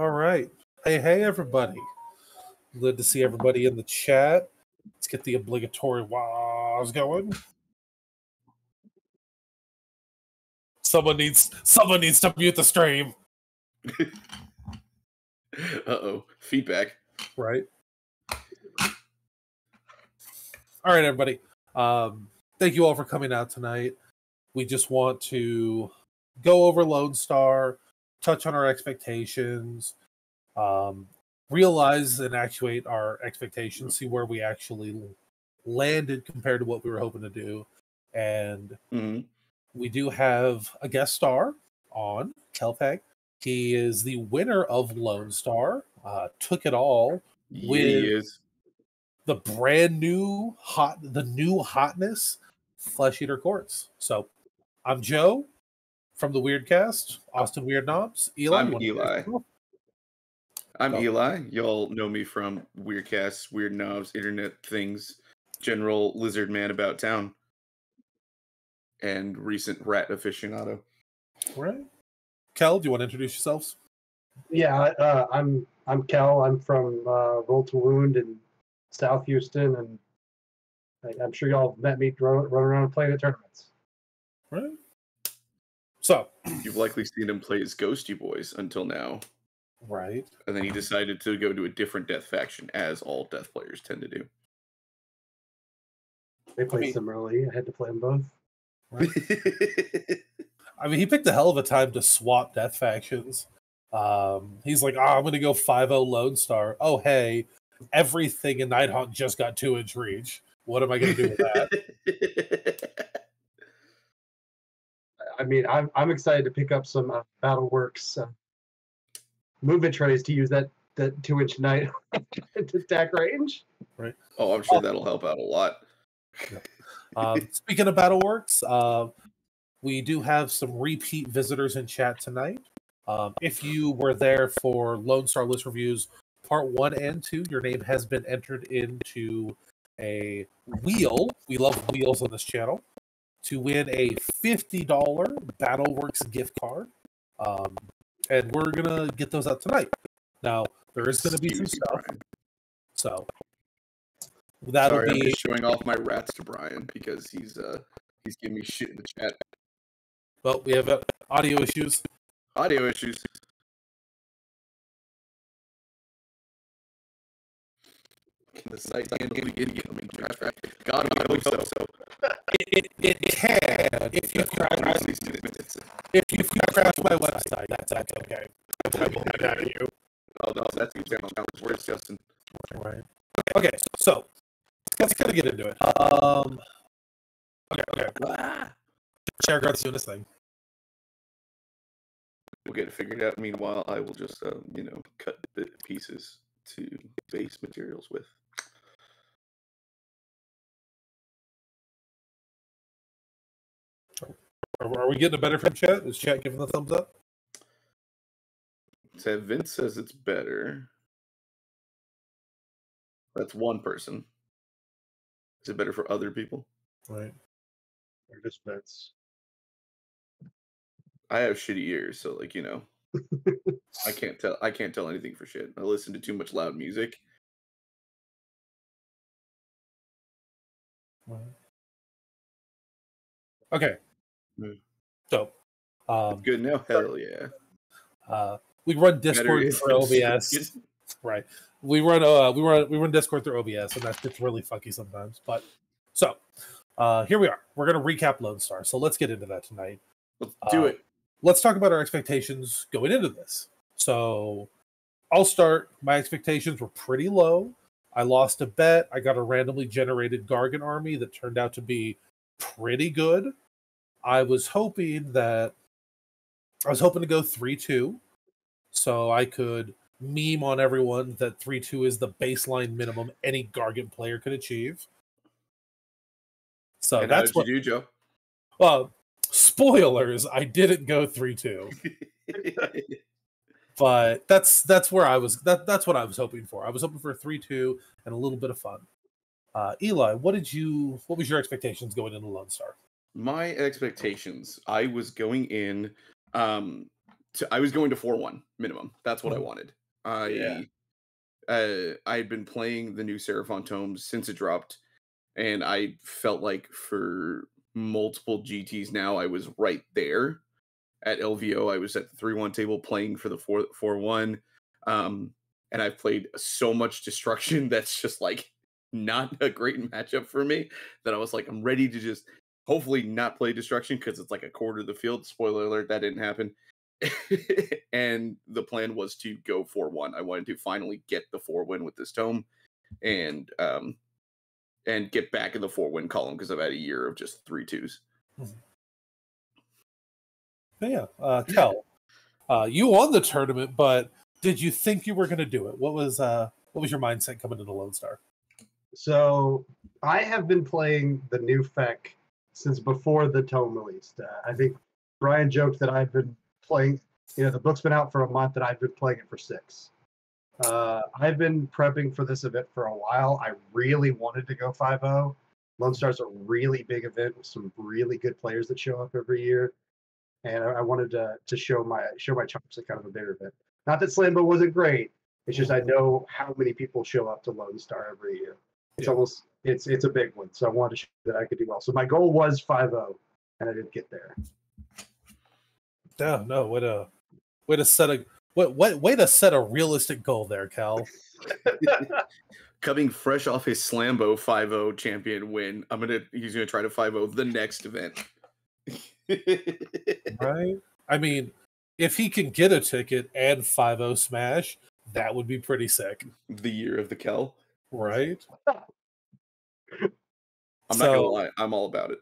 All right. Hey, hey, everybody. Good to see everybody in the chat. Let's get the obligatory wahs going. Someone needs someone needs to mute the stream, Uh oh, feedback. right? All right, everybody. Um, thank you all for coming out tonight. We just want to go over Lone Star, touch on our expectations, um, realize and actuate our expectations, see where we actually landed compared to what we were hoping to do. And Mhm. we do have a guest star on, Kel Pigg. He is the winner of Lone Star, uh, took it all, With- is. the brand new hot, the new hotness, Flesh Eater Courts. So I'm Joe from the Weird Cast, Austin Weird Knobs. Eli, I'm Eli. I'm Oh. Eli. Y'all know me from Weirdcasts, Weird Knobs, Internet Things, General Lizard Man About Town, and recent Rat Aficionado. Right. Kel, do you want to introduce yourselves? Yeah, uh, I'm I'm Kel. I'm from uh, Roll to Wound in South Houston, and I, I'm sure y'all have met me run, run around playing at tournaments. Right. So, You've likely seen him play as Ghosty Boys until now, right. and then he decided to go to a different death faction, as all death players tend to do. They played mean- similarly. I had to play them both. I mean, he picked a hell of a time to swap death factions. Um, he's like, oh, I'm going to go 5 0 Lone Star. Oh, hey, everything in Nighthaunt just got two inch reach. What am I going to do with that? I mean, I'm I'm excited to pick up some uh, Battlewerks uh, movement trays to use that that two inch knight to stack range. Right. Oh, I'm sure that'll help out a lot. Um, speaking of Battlewerks, uh, we do have some repeat visitors in chat tonight. Um, if you were there for Lone Star List Reviews Part 1 and 2, your name has been entered into a wheel. We love wheels on this channel to win a $50 Battlewerks gift card. Um, and we're going to get those out tonight. Now, there is going to be some stuff. Brian. So that'll Sorry, I'm be. just showing off my rats to Brian because he's uh he's giving me shit in the chat. Well, we have uh, audio issues. Audio issues. Can the site handle the idiot? I mean. God, I hope so. so. It, it, it can if you crash Obviously, seen it. It's- if you crash my website. That's that's okay. I will get out of you. Oh, no, that's the example. We're discussing. Right. Okay. So let's kind of get into it. Um. Okay. Okay. Ah! Chairgrad's doing this thing. We'll get it figured out. Meanwhile, I will just, um, you know, cut bit pieces to base materials with. Are, are we getting a better from chat? Is chat giving the thumbs up? So Vince says it's better. That's one person. Is it better for other people? Right. They're just bets. I have shitty ears, so like you know, I can't tell. I can't tell anything for shit. I listen to too much loud music. Okay. Hmm. So, um, Good now, hell yeah. uh, we run Discord is through OBS. Right. We run uh we run we run Discord through OBS and that's it's really funky sometimes. But so uh here we are. We're gonna recap Lone Star. So let's get into that tonight. Let's do Uh, it. Let's talk about our expectations going into this. So I'll start. My expectations were pretty low. I lost a bet. I got a randomly generated Gargant army that turned out to be pretty good. I was hoping that I was hoping to go 3 2 so I could meme on everyone that 3 2 is the baseline minimum any Gargant player could achieve. So and that's what, you do, Joe? well, spoilers, I didn't go 3 2 but that's that's where I was. That that's what I was hoping for. I was hoping for three-two and a little bit of fun. Uh, Eli, what did you? What was your expectations going into Lone Star? My expectations. I was going in. Um, to, I was going to four one minimum. That's what I Mhm. wanted. I Yeah. uh, I had been playing the new Seraphon tomes since it dropped, and I felt like for multiple GTs now I was right there at LVO. I was at the three one table playing for the four four one, um, and I've played so much destruction that's just like not a great matchup for me. That I was like, I'm ready to just hopefully not play destruction because it's like a quarter of the field. Spoiler alert, that didn't happen. and the plan was to go 4-1. I wanted to finally get the 4 win with this tome and um and get back in the 4 win column because I've had a year of just three twos. Yeah, uh, Kel, uh, you won the tournament, but did you think you were going to do it? What was uh, what was your mindset coming into the Lone Star? So I have been playing the new FEC since before the tome released. Uh, I think Brian joked that I've been playing. You know, the book's been out for a month, and I've been playing it for six. Uh, I've been prepping for this event for a while. I really wanted to go 5-0. Lone Star's a really big event with some really good players that show up every year, and I, I wanted to to show my show my chops at kind of a bigger event. Not that Slambo wasn't great. It's just I know how many people show up to Lone Star every year. It's Yeah. almost it's it's a big one. So I wanted to show that I could do well. So my goal was 5-0, and I didn't get there. No, no, what to way to set a what what way to set a realistic goal there, Cal. Coming fresh off his Slambo 5-0 champion win, I'm gonna he's gonna try to 5-0 the next event. right? I mean, if he can get a ticket and 5-0 smash, that would be pretty sick, the year of the Kel. right? I'm not gonna lie, I'm all about it.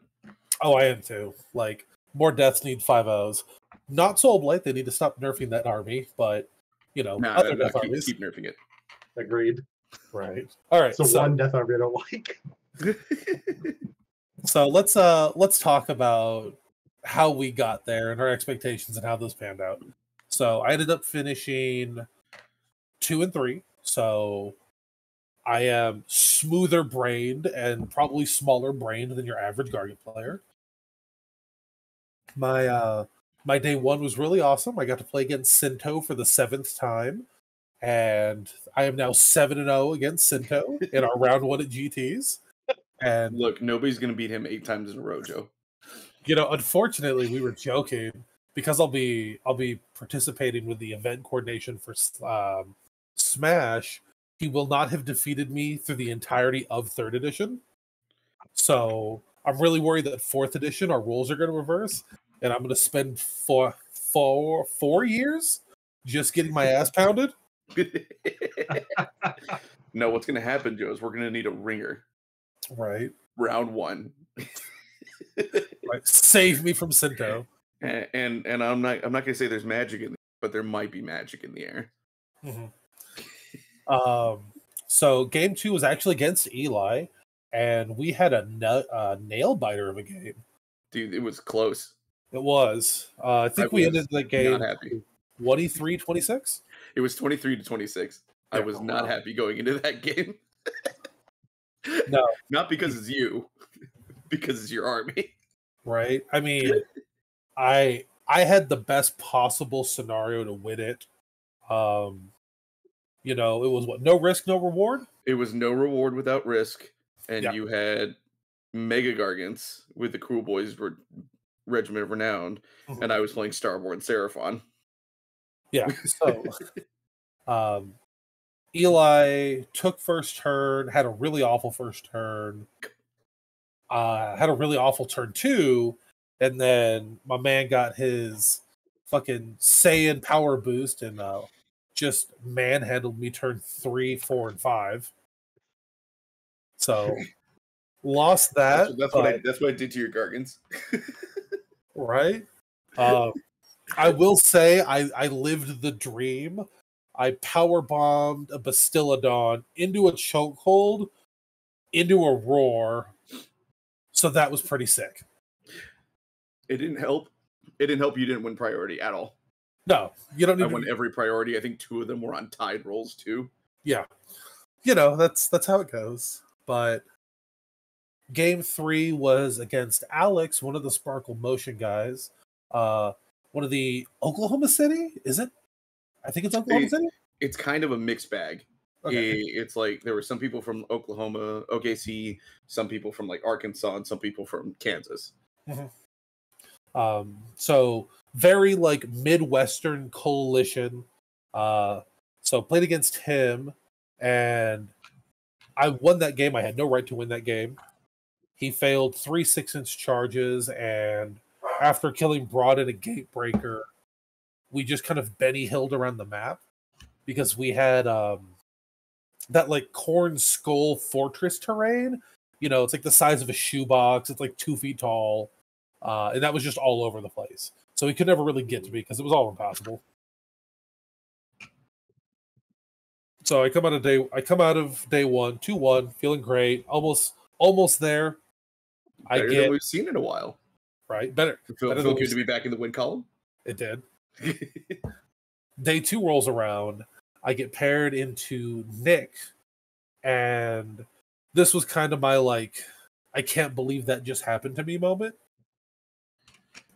Oh, I am too. Like more deaths need five O's. Not Soul Blight, they need to stop nerfing that army, but you know, Nah, other nah, death keep, armies. keep nerfing it. Agreed. Right. All right. It's the so, one death army I don't like. so let's uh let's talk about how we got there and our expectations and how those panned out. So I ended up finishing two and three. So I am smoother brained and probably smaller brained than your average Gargant player. My uh my day one was really awesome. I got to play against Sinto for the seventh time. And I am now seven and zero against Sinto in our round one at GTs. And Look, nobody's gonna beat him eight times in a row, Joe. you know unfortunately we were joking because i'll be i'll be participating with the event coordination for um, smash he will not have defeated me through the entirety of third edition so i'm really worried that fourth edition our rules are going to reverse and i'm going to spend four four four years just getting my ass pounded no, what's gonna happen, Joe, is we're gonna need a ringer. right Round one. right save me from Sinto. and, and and I'm not I'm not gonna say there's magic in but there might be magic in the air. Mhm. Um, so game two was actually against Eli, and we had a na- uh, nail biter of a game. Dude, it was close. It was. Uh, I think we ended the game Not happy. 23 26. It was 23 to 26. I was oh, not wow. happy going into that game. No. Not because it's you, because it's your army. Right? I mean, I I had the best possible scenario to win it. Um, you know, it was what no risk, no reward. It was no reward without risk, and Yeah. you had Mega Gargants with the Cool Boys re- Regiment of Renown, Mm-hmm. and I was playing Starborn Seraphon. Yeah. So, um, Eli took first turn, had a really awful first turn, uh, had a really awful turn two, and then my man got his fucking Saiyan power boost and uh, just manhandled me turn three, four, and five. So lost that. That's, that's what I that's what I did to your Gargants. right? Um, I will say I I lived the dream. I power bombed a Bastiladon into a chokehold, into a roar. So that was pretty sick. It didn't help. It didn't help you didn't win priority at all. No, you don't I need won to, every priority. I think two of them were on tied rolls too. yeah. You know, that's that's how it goes. But game three was against Alex, one of the Sparkle Motion guys. Uh one of the Oklahoma City. Is it? I think it's Oklahoma It- City. It's kind of a mixed bag. Okay. I- It's like there were some people from Oklahoma, OKC, some people from like Arkansas, and some people from Kansas. Um, so very like Midwestern coalition. Uh, so played against him, and I won that game. I had no right to win that game. He failed three six inch charges, and after killing Broad and a gate breaker, we just kind of Benny hilled around the map because we had um that like corn skull fortress terrain. You know, it's like the size of a shoebox. It's like two feet tall uh, and that was just all over the place. So he could never really get to me because it was all impossible. So I come out of day I come out of day one, two one, feeling great, almost almost there. I get than we've seen in a while. right better. Feel, Better feel good to be back in the win column. It did. Day two rolls around. I get paired into Nick, and this was kind of my like, I can't believe that just happened to me moment.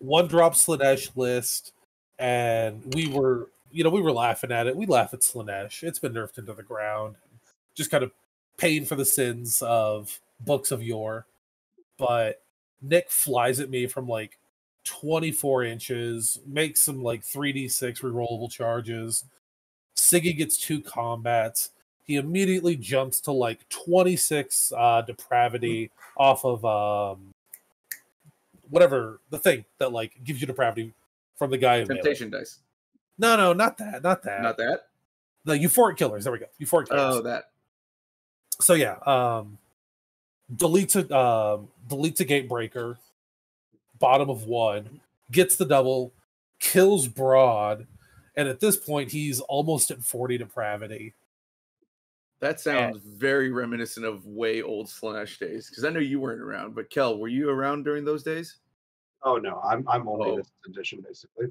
One drop Slaanesh list, and we were, you know, we were laughing at it. We laugh at Slaanesh. It's been nerfed into the ground. Just kind of paying for the sins of books of yore. But Nick flies at me from like 24 inches, makes some like 3d6 rerollable charges. Siggy gets two combats. He immediately jumps to like 26 uh depravity off of um whatever the thing that like gives you depravity from the guy in. Temptation dice. No, no, not that, not that. Not that. The euphoric killers. There we go. Euphoric killers Oh, that. so yeah um deletes a um deletes a gate breaker bottom of one gets the double kills broad and at this point he's almost at 40 depravity That sounds very reminiscent of way old Slaanesh days. Because I know you weren't around, but Kel, were you around during those days? Oh no, I'm I'm only Oh. this edition basically.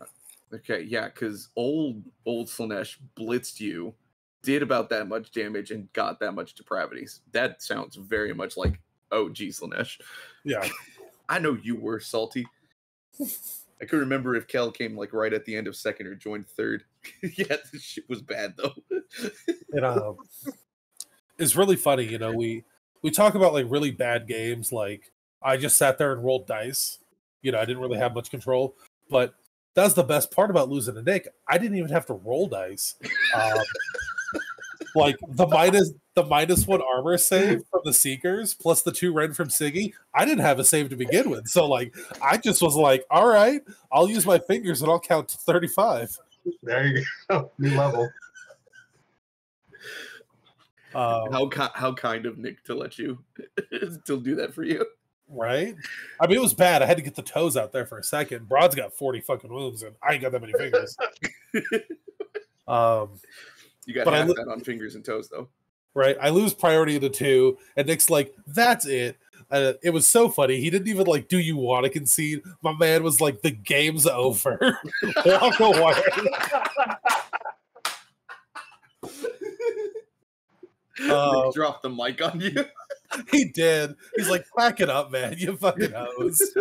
Okay, yeah, because old old Slaanesh blitzed you, did about that much damage, and got that much depravities. That sounds very much like OG Slanesh. yeah I know you were salty. I could remember if Kel came like right at the end of second or joined third. yeah, this shit was bad though. it um it's really funny you know we we talk about like really bad games like i just sat there and rolled dice you know i didn't really have much control but that's the best part about losing to nick i didn't even have to roll dice um, like the minus the minus one armor save from the seekers plus the two rend from siggy i didn't have a save to begin with so like i just was like all right i'll use my fingers and i'll count to 35 There you go, new level. Um, how ki- how kind of Nick to let you still do that for you. Right? I mean, it was bad. I had to get the toes out there for a second. Broad's got 40 fucking wounds, and I ain't got that many fingers. um, You got But I lo- that on fingers and toes though. right? I lose priority to two, and Nick's like, that's it. Uh, it was so funny. He didn't even like, do you want to concede? My man was like, the game's over. Walk away. Nick dropped the mic on you. he did. He's like, pack it up, man. You fucking hose.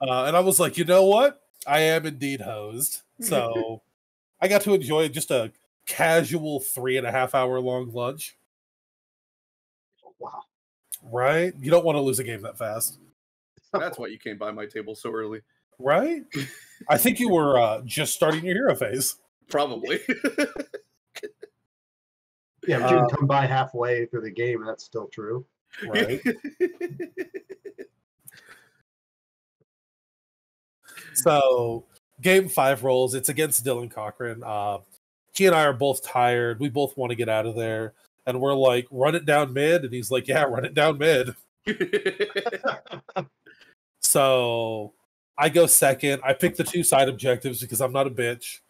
Uh, and I was like, you know what? I am indeed hosed. So I got to enjoy just a casual three and a half hour long lunch. wow. Right? You don't want to lose a game that fast. That's why you came by my table so early. Right? I think you were uh, just starting your hero phase. Probably. Yeah, but you Uh, can come by halfway through the game, and that's still true. Right? so game five rolls. It's against Dylan Cochran. Uh, he and I are both tired. We both want to get out of there. And we're like, run it down mid. And he's like, yeah, run it down mid. So I go second. I pick the two side objectives because I'm not a bitch.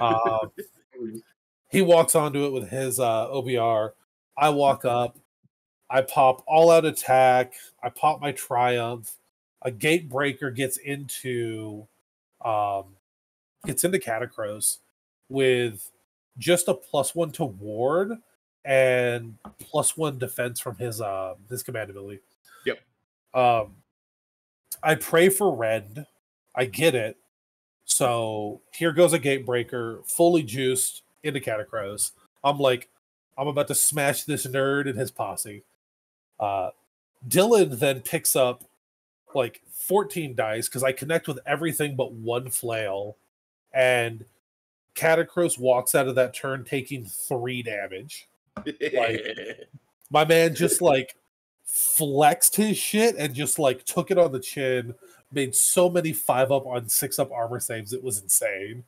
Um, he walks onto it with his uh, OBR. I walk up. I pop all out attack. I pop my triumph. A gate breaker gets into um, gets into Katakros with just a plus one to ward and plus one defense from his uh his command ability. Yep. Um, I pray for Rend. I get it. So here goes a Gatebreaker, fully juiced into Katakros. I'm like, I'm about to smash this nerd and his posse. Uh, Dylan then picks up like 14 dice because I connect with everything but one flail. And Katakros walks out of that turn taking three damage. My man just like flexed his shit and just like took it on the chin, made so many five up on six up armor saves. It was insane.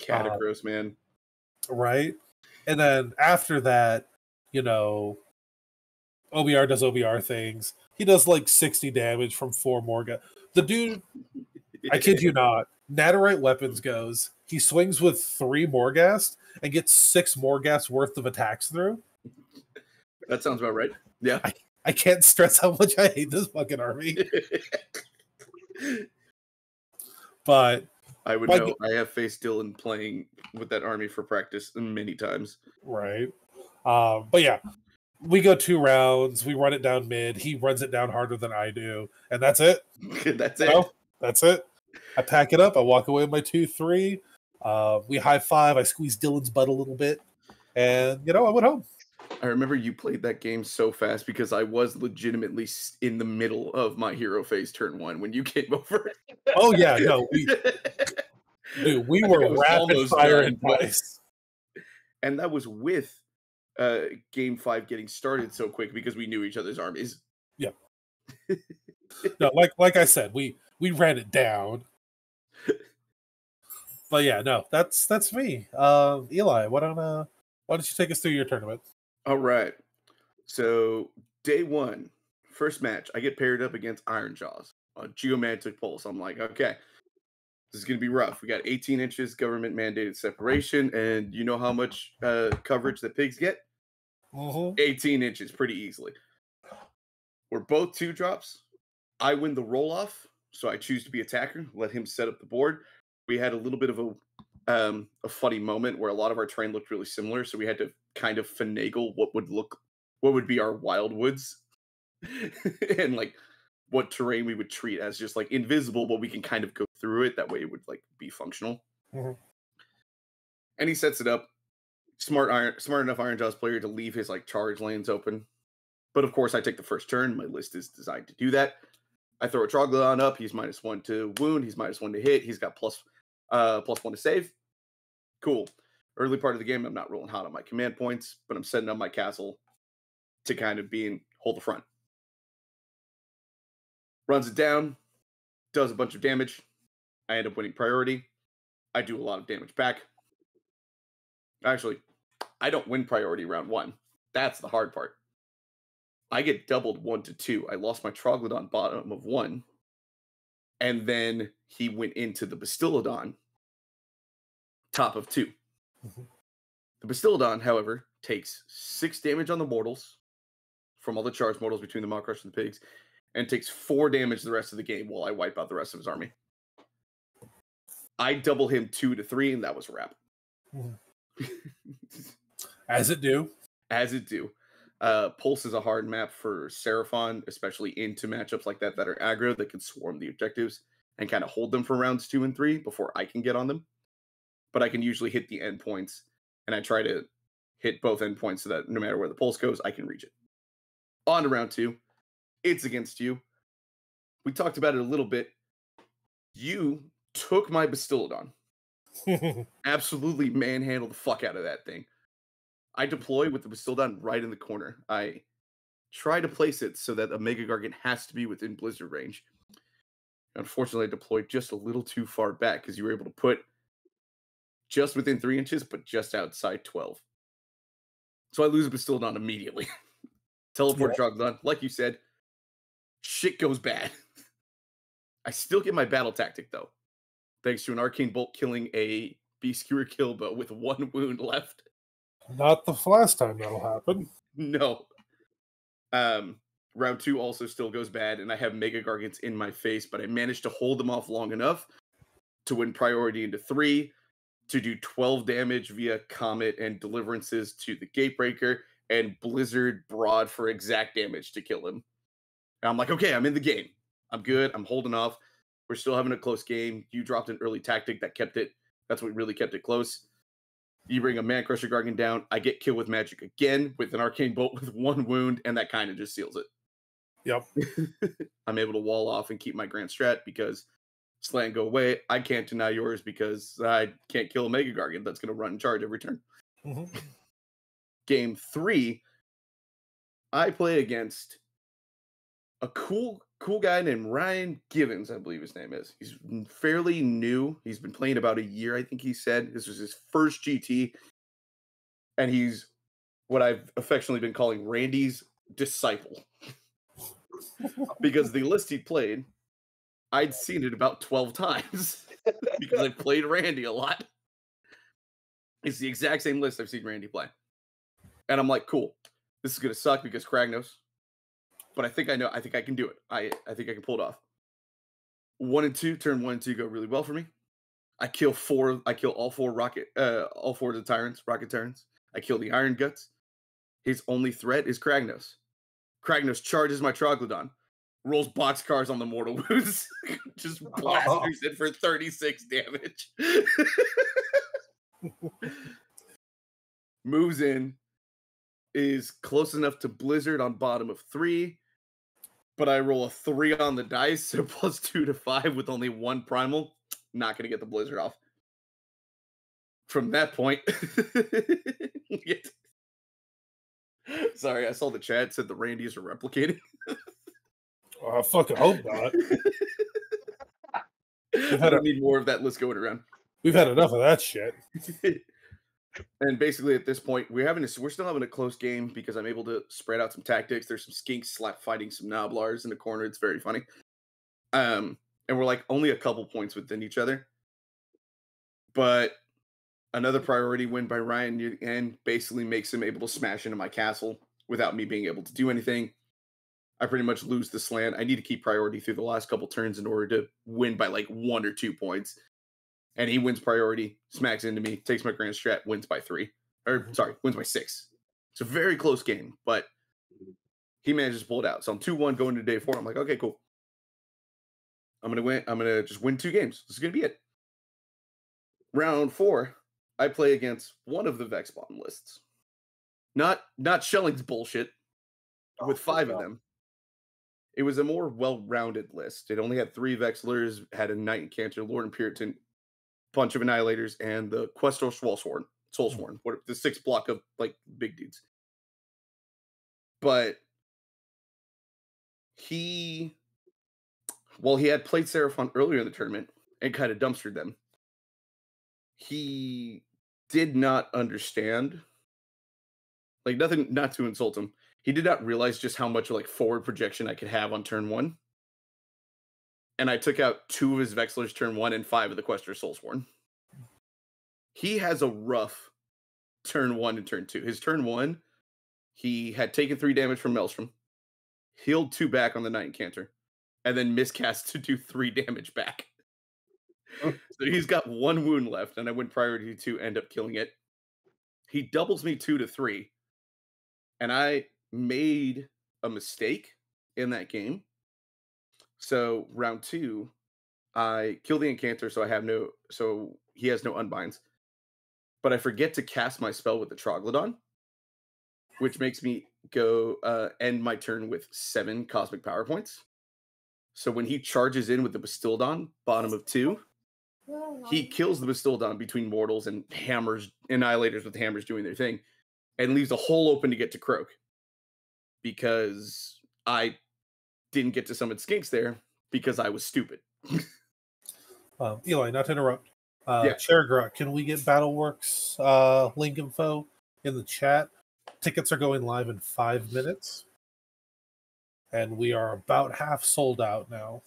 Katakros, um, man. Right. And then after that, you know, OBR does OBR things. He does like 60 damage from four more guys. The dude, I kid you not, Nadirite weapons goes. He swings with three Morghast and gets six Morghast worth of attacks through. That sounds about right. Yeah. I, I can't stress how much I hate this fucking army. but I would know. I have faced Dylan playing with that army for practice many times. right. Um, but yeah, we go two rounds. We run it down mid. He runs it down harder than I do, and that's it. That's You it. know? That's it. I pack it up. I walk away with my two three. Uh, we high five. I squeeze Dylan's butt a little bit, and you know I went home. I remember you played that game so fast because I was legitimately in the middle of my hero phase turn one when you came over. Oh yeah, no, we dude, we were rapid almost fire and but- and that was with uh game five getting started so quick because we knew each other's armies. Yeah. No, like like I said, we we ran it down. But yeah, no, that's that's me. Uh, Eli, why don't uh, why don't you take us through your tournament? All right. So day one, first match, I get paired up against Ironjawz on Geomantic Pulse. I'm like, okay, this is gonna be rough. We got 18 inches government mandated separation, and you know how much uh, coverage the pigs get? Mhm. 18 inches pretty easily. We're both two drops. I win the roll off, so I choose to be attacker, let him set up the board. We had a little bit of a um, a funny moment where a lot of our terrain looked really similar, so we had to kind of finagle what would look what would be our wild woods and like what terrain we would treat as just like invisible, but we can kind of go through it. That way it would like be functional. Mhm. And he sets it up. Smart iron smart enough Ironjawz player to leave his like charge lanes open. But of course I take the first turn. My list is designed to do that. I throw a Troglodon up. He's minus one to wound. He's minus one to hit. He's got plus uh plus one to save. Cool. Early part of the game, I'm not rolling hot on my command points, but I'm setting up my castle to kind of be in hold the front. Runs it down, does a bunch of damage. I end up winning priority. I do a lot of damage back. Actually, I don't win priority round one. That's the hard part. I get doubled one to two. I lost my Troglodon bottom of one. And then he went into the Bastiladon top of 2 Mhm. The Bastiladon, however, takes six damage on the mortals from all the charged mortals between the Maw Crush and the pigs, and takes four damage the rest of the game while I wipe out the rest of his army. I double him two to three, and that was a wrap. Mhm. As it do. as it do. Uh, Pulse is a hard map for Seraphon, especially into matchups like that that are aggro that can swarm the objectives and kind of hold them for rounds two and three before I can get on them. But I can usually hit the endpoints, and I try to hit both endpoints so that no matter where the pulse goes, I can reach it. On to round two. It's against you. We talked about it a little bit. You took my Bastiladon absolutely manhandle the fuck out of that thing. I deploy with the Bastiladon right in the corner. I try to place it so that a Mega Gargant has to be within Blizzard range. Unfortunately, I deployed just a little too far back because you were able to put just within three inches, but just outside 12. So I lose it, but still Bastiladon immediately. Teleport Troglodon, like you said, shit goes bad. I still get my battle tactic though thanks to an arcane bolt killing a beast skewer killbow with one wound left. Not the last time that'll happen. No. Um, round two also still goes bad, and I have mega gargants in my face, but I managed to hold them off long enough to win priority into three, to do 12 damage via comet and deliverances to the gatebreaker, and blizzard broad for exact damage to kill him. And I'm like, okay, I'm in the game. I'm good. I'm holding off. We're still having a close game. You dropped an early tactic that kept it. That's what really kept it close. You bring a Man Crusher Gargant down. I get killed with magic again with an arcane bolt with one wound, and that kind of just seals it. Yep. I'm able to wall off and keep my grand strat because Slant go away. I can't deny yours because I can't kill a Mega Gargant that's going to run in charge every turn. Mhm. Game three, I play against a cool, cool guy named Ryan Givens, I believe his name is. He's fairly new. He's been playing about a year, I think he said. This was his first GT. And he's what I've affectionately been calling Randy's disciple. because the list he played, I'd seen it about 12 times because I played Randy a lot. It's the exact same list I've seen Randy play. And I'm like, cool. This is gonna suck because Kragnos. But I think I know I think I can do it. I, I think I can pull it off. One and two, turn one and two go really well for me. I kill four, I kill all four rocket uh all four of the tyrants, rocket tyrants. I kill the iron guts. His only threat is Kragnos. Kragnos charges my Troglodon, rolls boxcars on the mortal wounds, just oh. blasters it for 36 damage. Moves in, is close enough to Blizzard on bottom of three, but I roll a three on the dice, so plus two to five with only one primal. Not going to get the Blizzard off. From that point, sorry, I saw the chat said the Randys are replicating. I fucking hope not. Had a- don't need more of that list going around. We've had enough of that shit. and basically at this point we're having a, we're still having a close game because i'm able to spread out some tactics there's some skinks slap fighting some gnoblars in the corner it's very funny um and we're like only a couple points within each other but another priority win by ryan near the end basically makes him able to smash into my castle without me being able to do anything i pretty much lose the slant i need to keep priority through the last couple turns in order to win by like one or two points and he wins priority, smacks into me, takes my grand strat, wins by three. Or mm-hmm. sorry, wins by six. It's a very close game, but he manages to pull it out. So I'm 2-1 going to day four. I'm like, okay, cool. I'm gonna win. I'm gonna just win two games. This is gonna be it. Round four, I play against one of the Vex bottom lists. Not not Shelling's bullshit oh, with five of them. It was a more well-rounded list. It only had three Vexlers, had a Knight and Cancer, Lord and Puritan, bunch of Annihilators, and the Questor Soulsworn, mm. Soulsworn, what the six block of like big dudes. But he, well, he had played Seraphon earlier in the tournament and kind of dumpstered them. He did not understand, like nothing, not to insult him. He did not realize just how much like forward projection I could have on turn one. And I took out two of his Vexlers turn one and five of the Questor Soulsworn. He has a rough turn one and turn two. His turn one, he had taken three damage from Maelstrom, healed two back on the Knight-Incantor, and then miscast to do three damage back. Oh. so he's got one wound left, and I went priority to end up killing it. He doubles me two to three, and I made a mistake in that game. So round two, I kill the incantor, so I have no, so he has no unbinds. But I forget to cast my spell with the Troglodon, which makes me go uh, end my turn with seven cosmic power points. So when he charges in with the Bastiladon, bottom of two, he kills the Bastiladon between mortals and hammers, annihilators with hammers doing their thing, and leaves a hole open to get to Kroak. Because I didn't get to summon skinks there because I was stupid. Um, Eli, not to interrupt. Uh, Yeah. Can we get Battlewerks uh, link info in the chat? Tickets are going live in five minutes, and we are about half sold out now.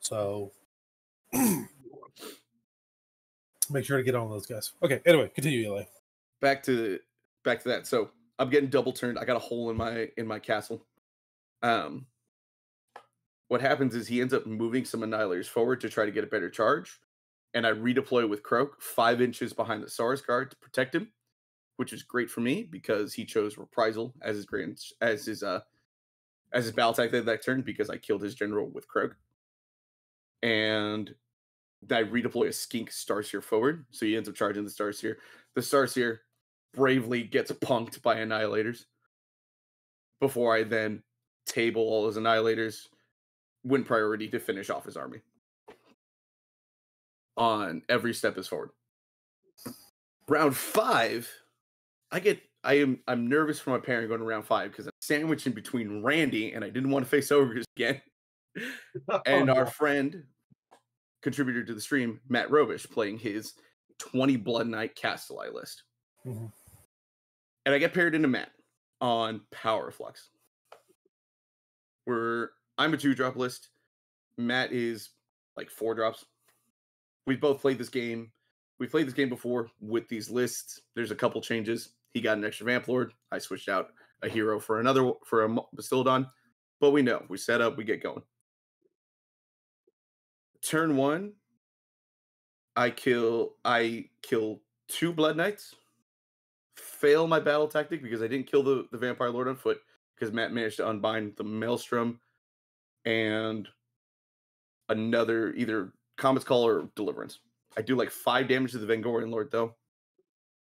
So make sure to get on those guys. Okay. Anyway, continue, Eli. back to back to that. So I'm getting double turned. I got a hole in my in my castle. Um, what happens is he ends up moving some annihilators forward to try to get a better charge, and I redeploy with Kroak five inches behind the Saurus Guard to protect him, which is great for me because he chose reprisal as his grand as his uh as his battle tactic that turn because I killed his general with Krog. And I redeploy a skink Starseer forward. So he ends up charging the Starseer. The Starseer bravely gets punked by annihilators before I then table all his annihilators, win priority to finish off his army. On every step is forward. Round five, I get I am I'm nervous for my parent going to round five because I'm sandwiched in between Randy and I didn't want to face ogres again. and Oh, our friend contributor to the stream, Matt Robish, playing his 20 Blood Knight Kastelai list. Mhm. And I get paired into Matt on Power Flux. Where I'm a two drop list. Matt is like four drops. We've both played this game. We played this game before with these lists. There's a couple changes. He got an extra Vamp Lord. I switched out a hero for another for a Bastiladon. But we know we set up, we get going. Turn one, I kill I kill two Blood Knights. Fail my battle tactic because I didn't kill the, the Vampire Lord on foot because Matt managed to unbind the Maelstrom and another either Comet's Call or Deliverance. I do like five damage to the Vengorian Lord though.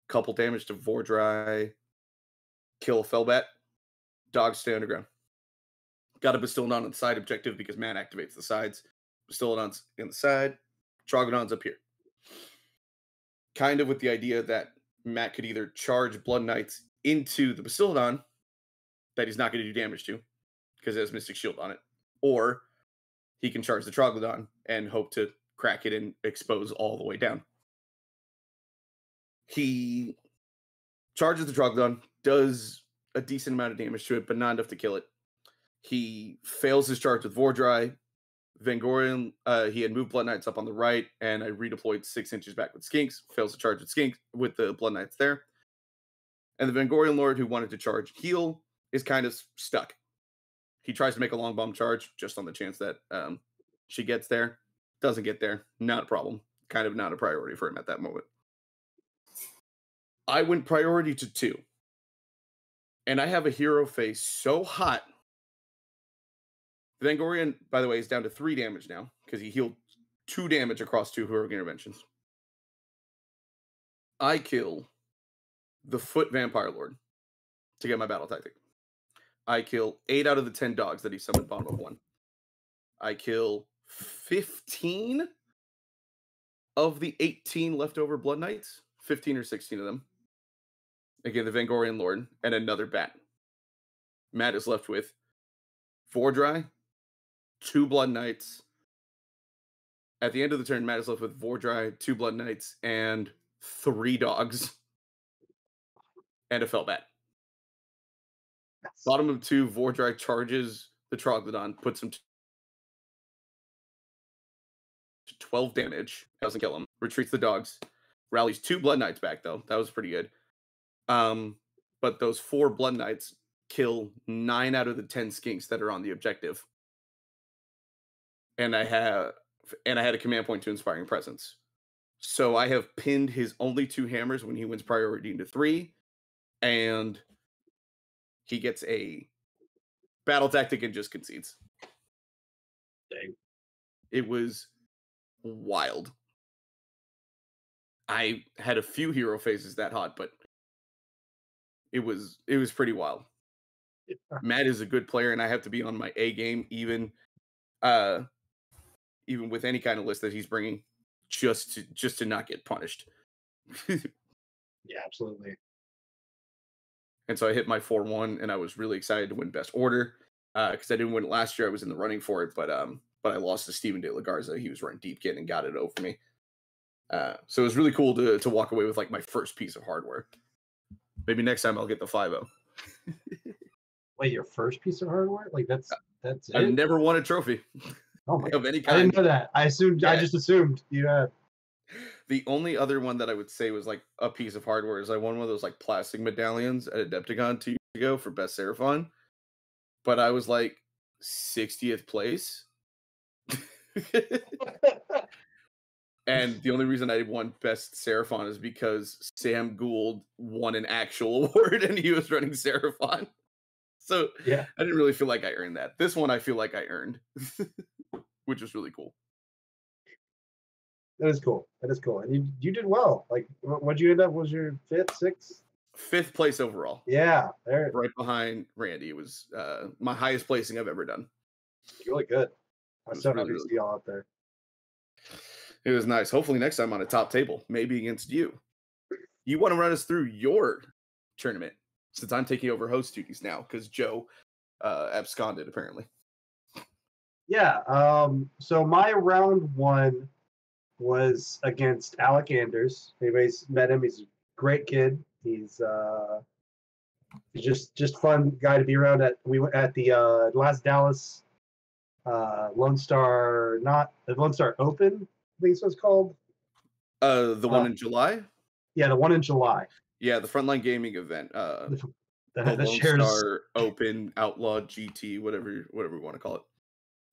Couple damage to Vhordrai. Kill Fellbat. Dogs stay underground. Got a Bastiladon on the side objective because man activates the sides. Bastiladon's in the side. Troglodon's up here. Kind of with the idea that Matt could either charge Blood Knights into the Bastiladon that he's not going to do damage to because it has Mystic Shield on it, or he can charge the Troglodon and hope to crack it and expose all the way down. He charges the Troglodon, does a decent amount of damage to it, but not enough to kill it. He fails his charge with Vhordrai. Vengorian, uh, he had moved Blood Knights up on the right, and I redeployed six inches back with Skinks. Fails to charge with Skinks with the Blood Knights there. And the Vengorian Lord, who wanted to charge heal, is kind of stuck. He tries to make a long bomb charge just on the chance that um, she gets there. Doesn't get there. Not a problem. Kind of not a priority for him at that moment. I went priority to two. And I have a hero face so hot. Vengorian, by the way, is down to three damage now because he healed two damage across two heroic interventions. I kill the foot vampire lord to get my battle tactic. I kill eight out of the ten dogs that he summoned bottom of one. I kill 15 of the 18 leftover blood knights, 15 or 16 of them. Again, the Vengorian Lord and another bat. Matt is left with Vhordrai, two blood knights. At the end of the turn, Matt is left with Vhordrai, two blood knights, and three dogs. And a Fellbat. That's- Bottom of two, Vhordrai charges the Troglodon, puts him to 12 damage, doesn't kill him, retreats the dogs, rallies two Blood Knights back, though. That was pretty good. Um, but those four Blood Knights kill nine out of the 10 skinks that are on the objective. And I have and I had a command point to inspiring presence. So I have pinned his only two hammers when he wins priority into three, and he gets a battle tactic and just concedes. Dang. It was wild. I had a few hero phases that hot, but it was it was pretty wild. Matt is a good player, and I have to be on my A game, even uh, even with any kind of list that he's bringing, just to just to not get punished. Yeah, absolutely. and so I hit my four one, and I was really excited to win best order because I didn't win it last year. I was in the running for it, but um, but I lost to Steven De La Garza. He was running deep kit and got it over me. Uh, so it was really cool to to walk away with like my first piece of hardware. Maybe next time I'll get the five zero. Wait, your first piece of hardware? Like that's that's I've never won a trophy oh my! of any I didn't know that. I assumed. I just assumed you had. The only other one that I would say was like a piece of hardware is I won one of those like plastic medallions at Adepticon two years ago for best Seraphon, but I was like 60th place. and the only reason I won best Seraphon is because Sam Gould won an actual award and he was running Seraphon. so Yeah. I didn't really feel like I earned that. This one I feel like I earned, which is really cool. That is cool. That is cool. And you you did well. Like what'd you end up? Was your fifth, sixth? Fifth place overall, Yeah, there right behind Randy. It was uh, my highest placing I've ever done. really good. I'm so really, happy to see y'all out there. It was nice. Hopefully next time on a top table, maybe against you. You want to run us through your tournament since I'm taking over host duties now because Joe uh, absconded apparently. Yeah. Um, so my round one was against Alec Anders. Anybody's met him? He's a great kid. He's uh, just just fun guy to be around. At we were at the uh, last Dallas uh, Lone Star, not the Lone Star Open. I think it's what it's called. Uh, the one Uh, in July. Yeah, the one in July. Yeah, the Frontline Gaming event. Uh, The, the the Lone shares. Star Open Outlaw GT, whatever whatever we want to call it.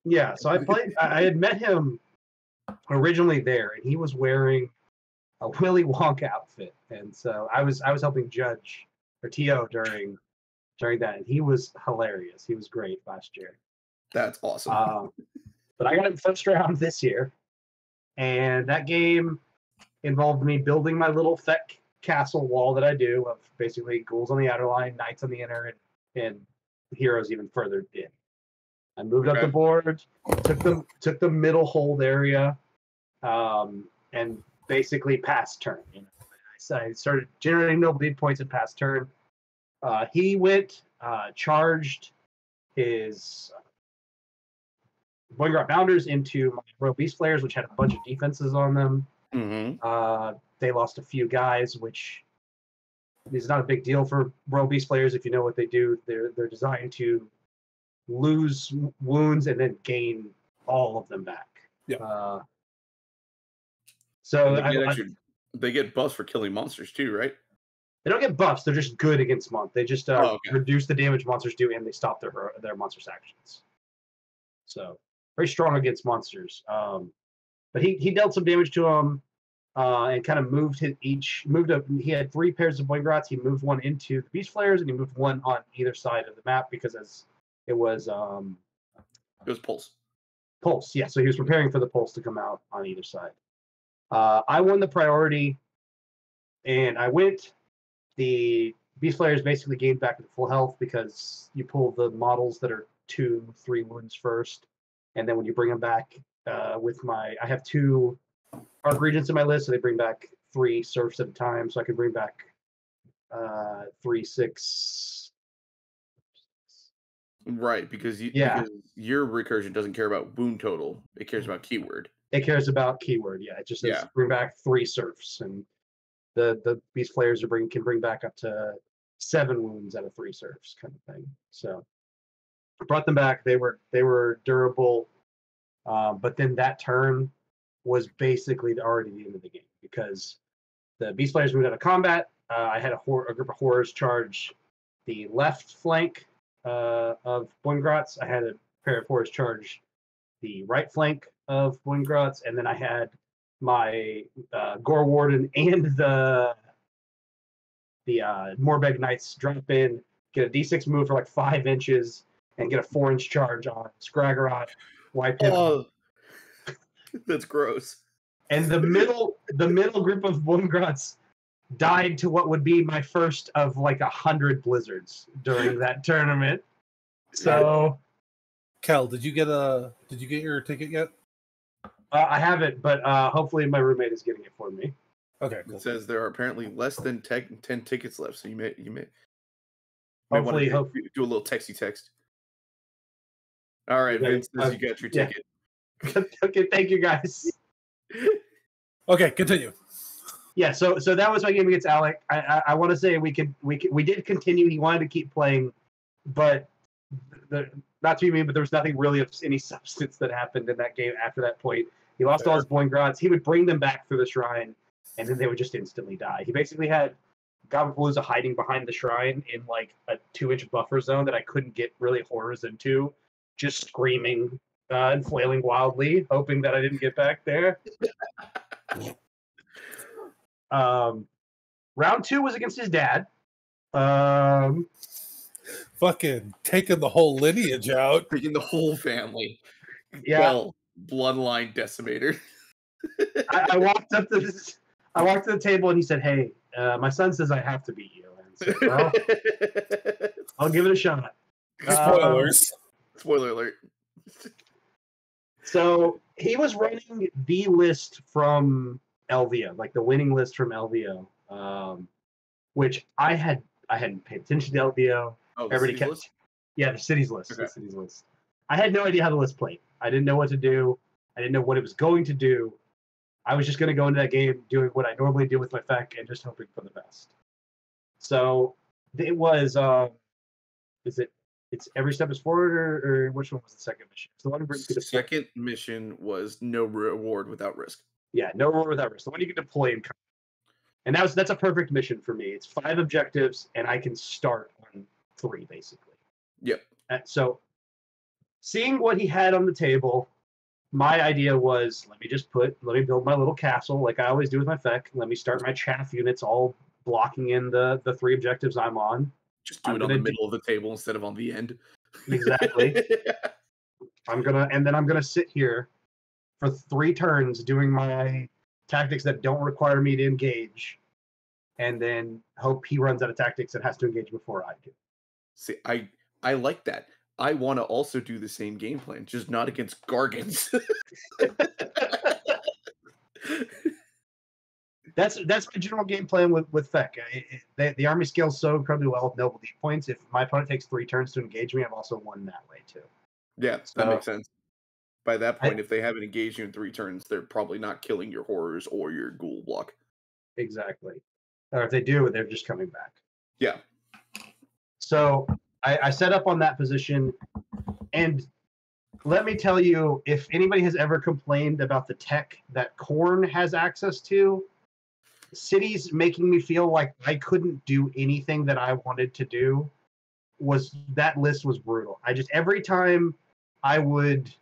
Yeah, so I played. I had met him originally there, and he was wearing a Willy Wonka outfit, and so I was I was helping judge or To during during that, and he was hilarious. He was great last year. That's awesome. Um, but I got him first round this year, and that game involved me building my little Feck castle wall that I do of basically ghouls on the outer line, knights on the inner, and, and heroes even further in. I moved up the board, took the took the middle hold area, um, and basically passed turn. You know, so I started generating no bleed points at pass turn. Uh, he went uh, charged his Boingrot Bounders into my Royal Beast Flayers, which had a bunch of defenses on them. mm-hmm. Uh, they lost a few guys, which is not a big deal for Royal Beast flayers if you know what they do. They're they're designed to lose wounds and then gain all of them back. Yeah. Uh, so they, I, get I- actually, they get buffs for killing monsters too, right? they don't get buffs. They're just good against month. They just uh, Oh, okay. reduce the damage monsters do, and they stop their her- their monsters' actions. So very strong against monsters. Um, but he he dealt some damage to him. uh, and kind of moved his each moved up. He had three pairs of Boingrots. He moved one into the Beast flayers, and he moved one on either side of the map because as it was um, It was pulse. pulse. Yeah, so he was preparing for the pulse to come out on either side. Uh, I won the priority, and I went. The beast flayers basically gained back to full health because you pull the models that are two, three wounds first, and then when you bring them back uh, with my, I have two Archregents in my list, so they bring back three serfs at a time, so I can bring back uh, three, six. Right, because you Yeah. because your recursion doesn't care about wound total; it cares about keyword. it cares about keyword. Yeah, it just says Yeah. bring back three serfs, and the the beast flayers are bring can bring back up to seven wounds out of three serfs, kind of thing. So brought them back. They were they were durable, uh, but then that turn was basically already the end of the game because the beast flayers moved out of combat. Uh, I had a, hor- a group of horrors charge the left flank uh, of Boingrots. I had a pair of horrors charge the right flank of Boingrots, and then I had my uh, Gore Warden and the the uh, Morbheg Knights drop in, get a D6 move for like five inches, and get a four inch charge on Skragrott, wipe him. Oh, that's gross. And the middle the middle group of Boingrots died to what would be my first of like a hundred blizzards during that tournament. So Kel, did you get a did you get your ticket yet? uh, I haven't, but uh, hopefully my roommate is getting it for me. Okay, cool. It says there are apparently less than te- ten tickets left, so you may you may, may want Hopefully, to hope, do a little texty text. All right, Yeah, Vince says uh, you got your yeah. ticket. okay, thank you guys. Okay, continue. Yeah, so so that was my game against Alec. I I, I want to say we could we could, we did continue. He wanted to keep playing, but the not to be mean, but there was nothing really of any substance that happened in that game after that point. He lost all his Boing Boingrots. He would bring them back through the shrine, and then they would just instantly die. He basically had Gobapalooza hiding behind the shrine in like a two inch buffer zone that I couldn't get really horrors into, just screaming uh, and flailing wildly, hoping that I didn't get back there. Um, round two was against his dad. Um, fucking taking the whole lineage out. Taking the whole family. Yeah, Well, bloodline decimator. I, I walked up to this. I walked to the table and he said, "Hey, uh, my son says I have to beat you." And I said, well, I'll give it a shot. Um, Spoilers. Spoiler alert. So he was running the list from Elvio, like the winning list from Elvio, um, which I had I hadn't paid attention to Elvio. Oh, the Everybody kept, list? yeah, the cities list, Okay. the cities list. I had no idea how the list played. I didn't know what to do. I didn't know what it was going to do. I was just going to go into that game doing what I normally do with my FEC and just hoping for the best. So it was. Uh, is it? It's every step is forward, or, or which one was the second mission? It's the one where you could deploy. Second mission was no reward without risk. Yeah, no reward without risk. The one you can deploy and come. And that was that's a perfect mission for me. It's five objectives, and I can start on three basically. Yep. Uh, so, seeing what he had on the table, my idea was let me just put let me build my little castle like I always do with my FEC. Let me start my chaff units all blocking in the the three objectives I'm on. Just do I'm it on the gonna do- middle of the table instead of on the end. Exactly. I'm gonna and then I'm gonna sit here for three turns doing my tactics that don't require me to engage, and then hope he runs out of tactics and has to engage before I do. See, I I like that. I want to also do the same game plan, just not against Gargants. That's that's my general game plan with with FEC. It- it- the, the army scales so incredibly well with noble deep points. If my opponent takes three turns to engage me, I've also won that way too. yeah, that makes sense. By that I- point, if they haven't engaged you in three turns, they're probably not killing your horrors or your ghoul block. Exactly. Or if they do, they're just coming back. Yeah. So I, I set up on that position, and let me tell you, if anybody has ever complained about the tech that Corn has access to, cities making me feel like I couldn't do anything that I wanted to do was that list was brutal. I just every time I would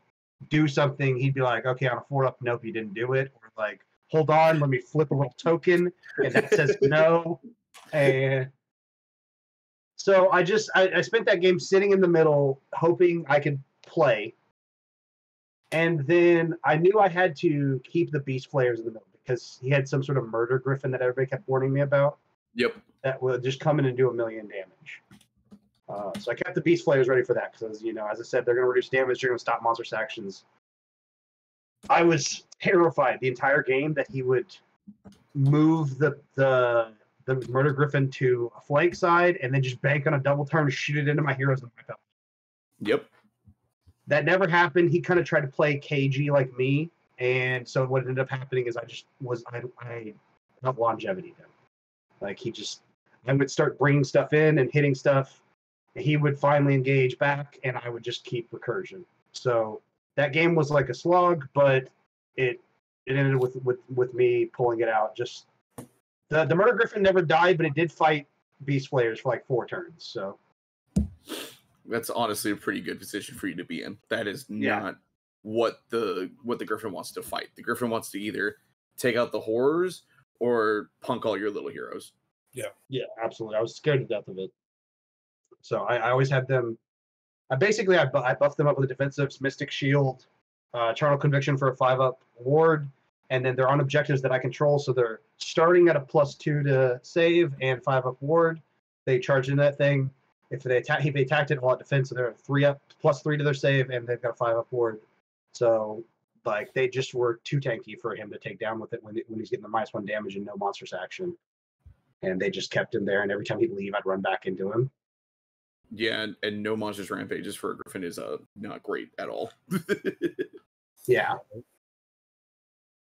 do something, he'd be like, "Okay, on a four up, nope, you didn't do it," or like, "Hold on, let me flip a little token," and that says no, and so I just I, I spent that game sitting in the middle, hoping I could play. And then I knew I had to keep the beast flayers in the middle because he had some sort of murder griffin that everybody kept warning me about Yep. that would just come in and do a million damage. Uh, so I kept the beast flayers ready for that because you know, as I said, they're going to reduce damage. They're going to stop monster actions. I was terrified the entire game that he would move the the the murder griffin to a flank side and then just bank on a double turn, shoot it into my heroes and. Yep. That never happened. He kind of tried to play cagey like me, and so what ended up happening is I just was I I not longevity him. Like he just I would start bringing stuff in and hitting stuff. He would finally engage back, and I would just keep recursion. So that game was like a slog, but it it ended with with with me pulling it out. Just the the murder griffin never died, but it did fight beast flayers for like four turns. So That's honestly a pretty good position for you to be in. That is Yeah. not what the what the Griffin wants to fight. The Griffin wants to either take out the horrors or punk all your little heroes. Yeah, yeah, absolutely. I was scared to death of it. So I, I always had them. I basically I, bu- I buffed them up with a defensive Mystic Shield, uh, Charnel Conviction for a five up ward, and then they're on objectives that I control. So they're starting at a plus two to save and five up ward. They charge in that thing. If they attack, if they attacked it all at defense, so they're three up plus three to their save, and they've got a five up ward. So like they just were too tanky for him to take down with it when when he's getting the minus one damage and no monstrous action and they just kept him there. And every time he'd leave, I'd run back into him. Yeah, and, and no monsters rampages for a Griffin is uh not great at all. Yeah.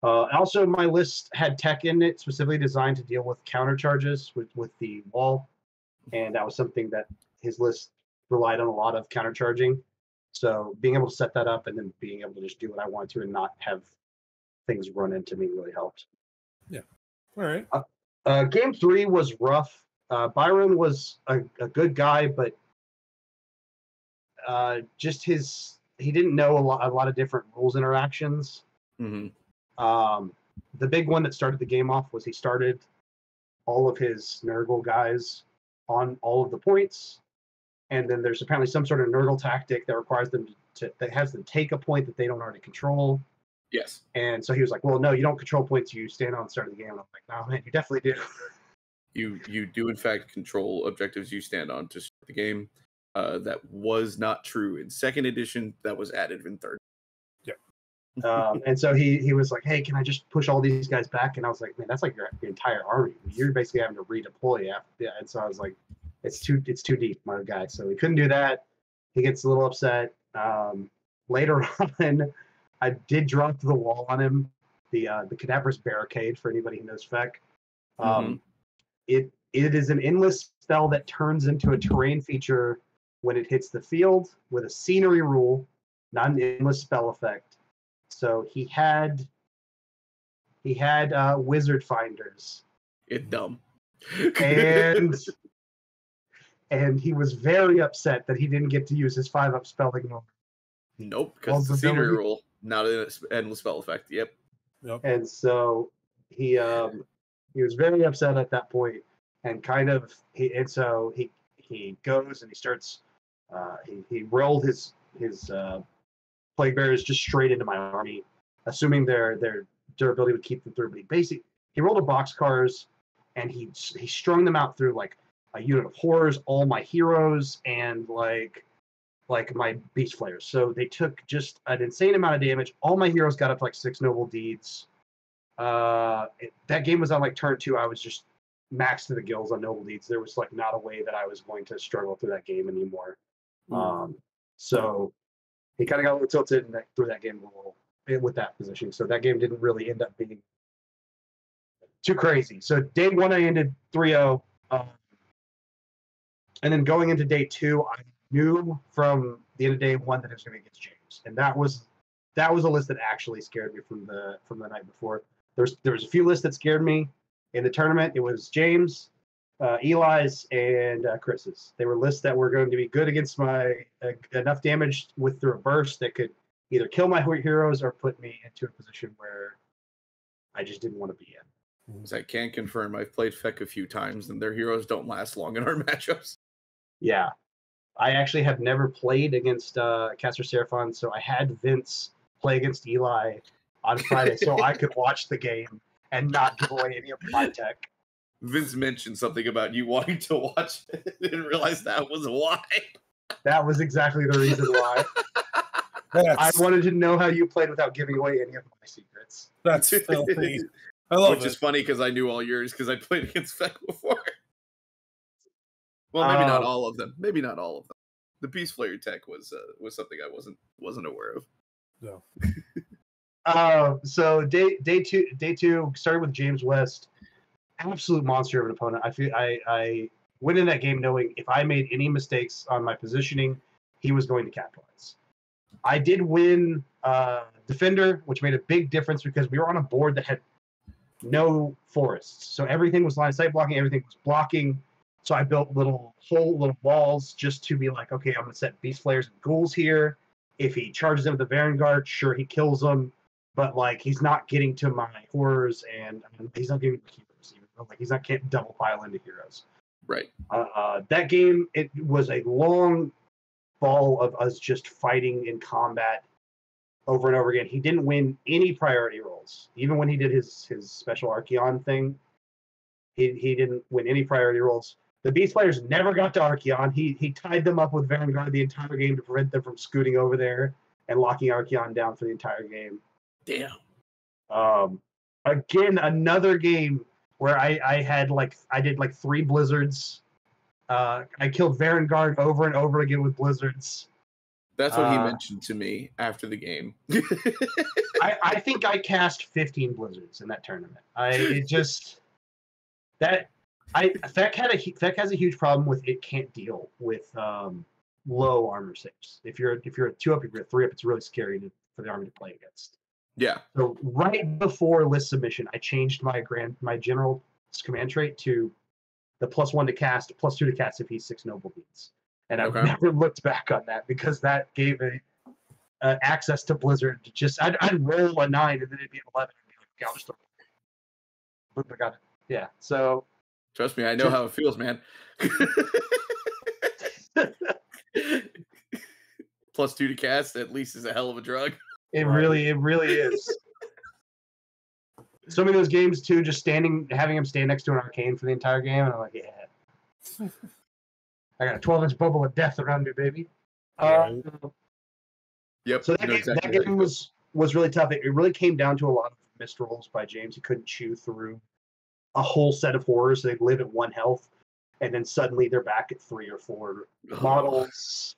Uh, also, my list had tech in it specifically designed to deal with counter charges with, with the wall, and that was something that his list relied on a lot of counter charging. So being able to set that up and then being able to just do what I want to and not have things run into me really helped. Yeah. All right. Uh, game three was rough. Uh, Byron was a, a good guy, but uh, just his he didn't know a lot a lot of different rules interactions. hmm Um, the big one that started the game off was he started all of his Nurgle guys on all of the points, and then there's apparently some sort of Nurgle tactic that requires them to that has them take a point that they don't already control. Yes. And so he was like, "Well, no, you don't control points. You stand on the start of the game." And I'm like, "No, man, you definitely do." You you do in fact control objectives you stand on to start the game. Uh, that was not true in second edition. That was added in third. um, and so he he was like, "Hey, can I just push all these guys back?" And I was like, "Man, that's like your, your entire army. You're basically having to redeploy." After, yeah. And so I was like, "It's too it's too deep, my guy." So he couldn't do that. He gets a little upset. Um, later on, I did drop the wall on him. The uh, the cadaverous barricade for anybody who knows Feck. Um, It it is an endless spell that turns into a terrain feature when it hits the field with a scenery rule, not an endless spell effect. So he had he had uh, wizard finders, It's dumb. and and he was very upset that he didn't get to use his five up spell ignore. nope, because it's a scenery rule, not an endless spell effect. Yep. Yep. and so he um he was very upset at that point and kind of he and so he he goes and he starts uh he, he rolled his his uh plague bearers just straight into my army assuming their their durability would keep them through but he basically he rolled a box cars and he he strung them out through like a unit of horrors all my heroes and like like my beast flayers. So they took just an insane amount of damage. All my heroes got up to like six noble deeds. Uh, it- that game was on like turn two. I was just maxed to the gills on noble deeds. There was like not a way that I was going to struggle through that game anymore. Um, so he kind of got a little tilted and through that game a little bit with that position. So that game didn't really end up being too crazy. So day one, I ended 3 0. Um, and then going into day two, I knew from the end of day one that it was going to be against James, and that was that was a list that actually scared me from the from the night before. There's there was a few lists that scared me in the tournament. It was James, uh, Eli's, and uh, Chris's. They were lists that were going to be good against my uh, enough damage with the reverse that could either kill my heroes or put me into a position where I just didn't want to be in. As I can confirm, I've played Feck a few times, and their heroes don't last long in our matchups. Yeah. I actually have never played against uh, Caster Seraphon, so I had Vince play against Eli on Friday so I could watch the game and not give away any of my tech. Vince mentioned something about you wanting to watch it. Didn't realize that was why. That was exactly the reason why. I wanted to know how you played without giving away any of my secrets. that's filthy. I love Which it. is funny because I knew all yours because I played against Feck before. Well, maybe not Um, all of them. Maybe not all of them. The Beast Flayer tech was uh, was something I wasn't wasn't aware of. No. Uh, so day day two day two started with James West, absolute monster of an opponent. I feel I I went in that game knowing if I made any mistakes on my positioning, he was going to capitalize. I did win uh, defender, which made a big difference because we were on a board that had no forests, so everything was line of sight blocking, everything was blocking. So I built little whole little walls just to be like, okay, I'm gonna set beast flayers and ghouls here. If he charges them with the Varanguard, sure he kills them but like he's not getting to my horrors and mean, he's not getting like he's not can't double pile into heroes. Right. uh, uh, that game it was a long ball of us just fighting in combat over and over again. He didn't win any priority rolls even when he did his his special Archaon thing he, he didn't win any priority rolls the beast flayers never got to Archaon. He he tied them up with Varanguard the entire game to prevent them from scooting over there and locking Archaon down for the entire game. Damn. um, again, another game where I, I had like I did like three blizzards. Uh, I killed Varanguard over and over again with blizzards. That's what he Uh, mentioned to me after the game. I, I think I cast 15 blizzards in that tournament. I it just that I Feck had a Feck has a huge problem with it can't deal with um, low armor saves. If you're if you're a two up, if you're a three up, it's really scary to, for the army to play against. Yeah. So right before list submission, I changed my grand my general command trait to the plus one to cast, plus two to cast if he's six noble beats. And I've Okay. never looked back on that because that gave a uh, access to Blizzard. to Just I'd, I'd roll a nine and then it'd be an eleven. And be like, okay, I'll just throw it. Boop, I got it. Yeah. So Trust me, I know Just- how it feels, man. Plus two to cast at least is a hell of a drug. It Right. really, it really is. Some of those games too, just standing, having him stand next to an arcane for the entire game, and I'm like, yeah. I got a 12 inch bubble of death around me, baby. Uh, Yep. so that game, exactly that game was was really tough. It, it really came down to a lot of missed rolls by James. He couldn't chew through a whole set of horrors. So they live at one health, and then suddenly they're back at three or four models.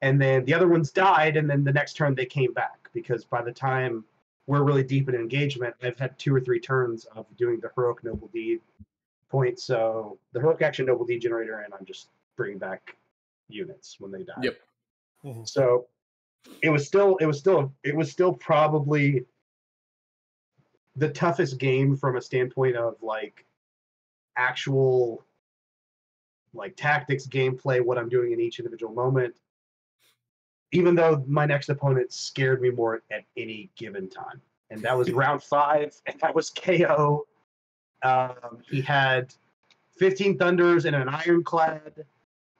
And then the other ones died, and then the next turn they came back because by the time we're really deep in engagement, I've had two or three turns of doing the heroic noble deed point. So the heroic action noble deed generator, and I'm just bringing back units when they die. Yep. Mhm. So it was still, it was still, it was still probably the toughest game from a standpoint of like actual like tactics, gameplay, what I'm doing in each individual moment. Even though my next opponent scared me more at any given time, and that was round five, and that was KO. Um, he had 15 thunders and an ironclad,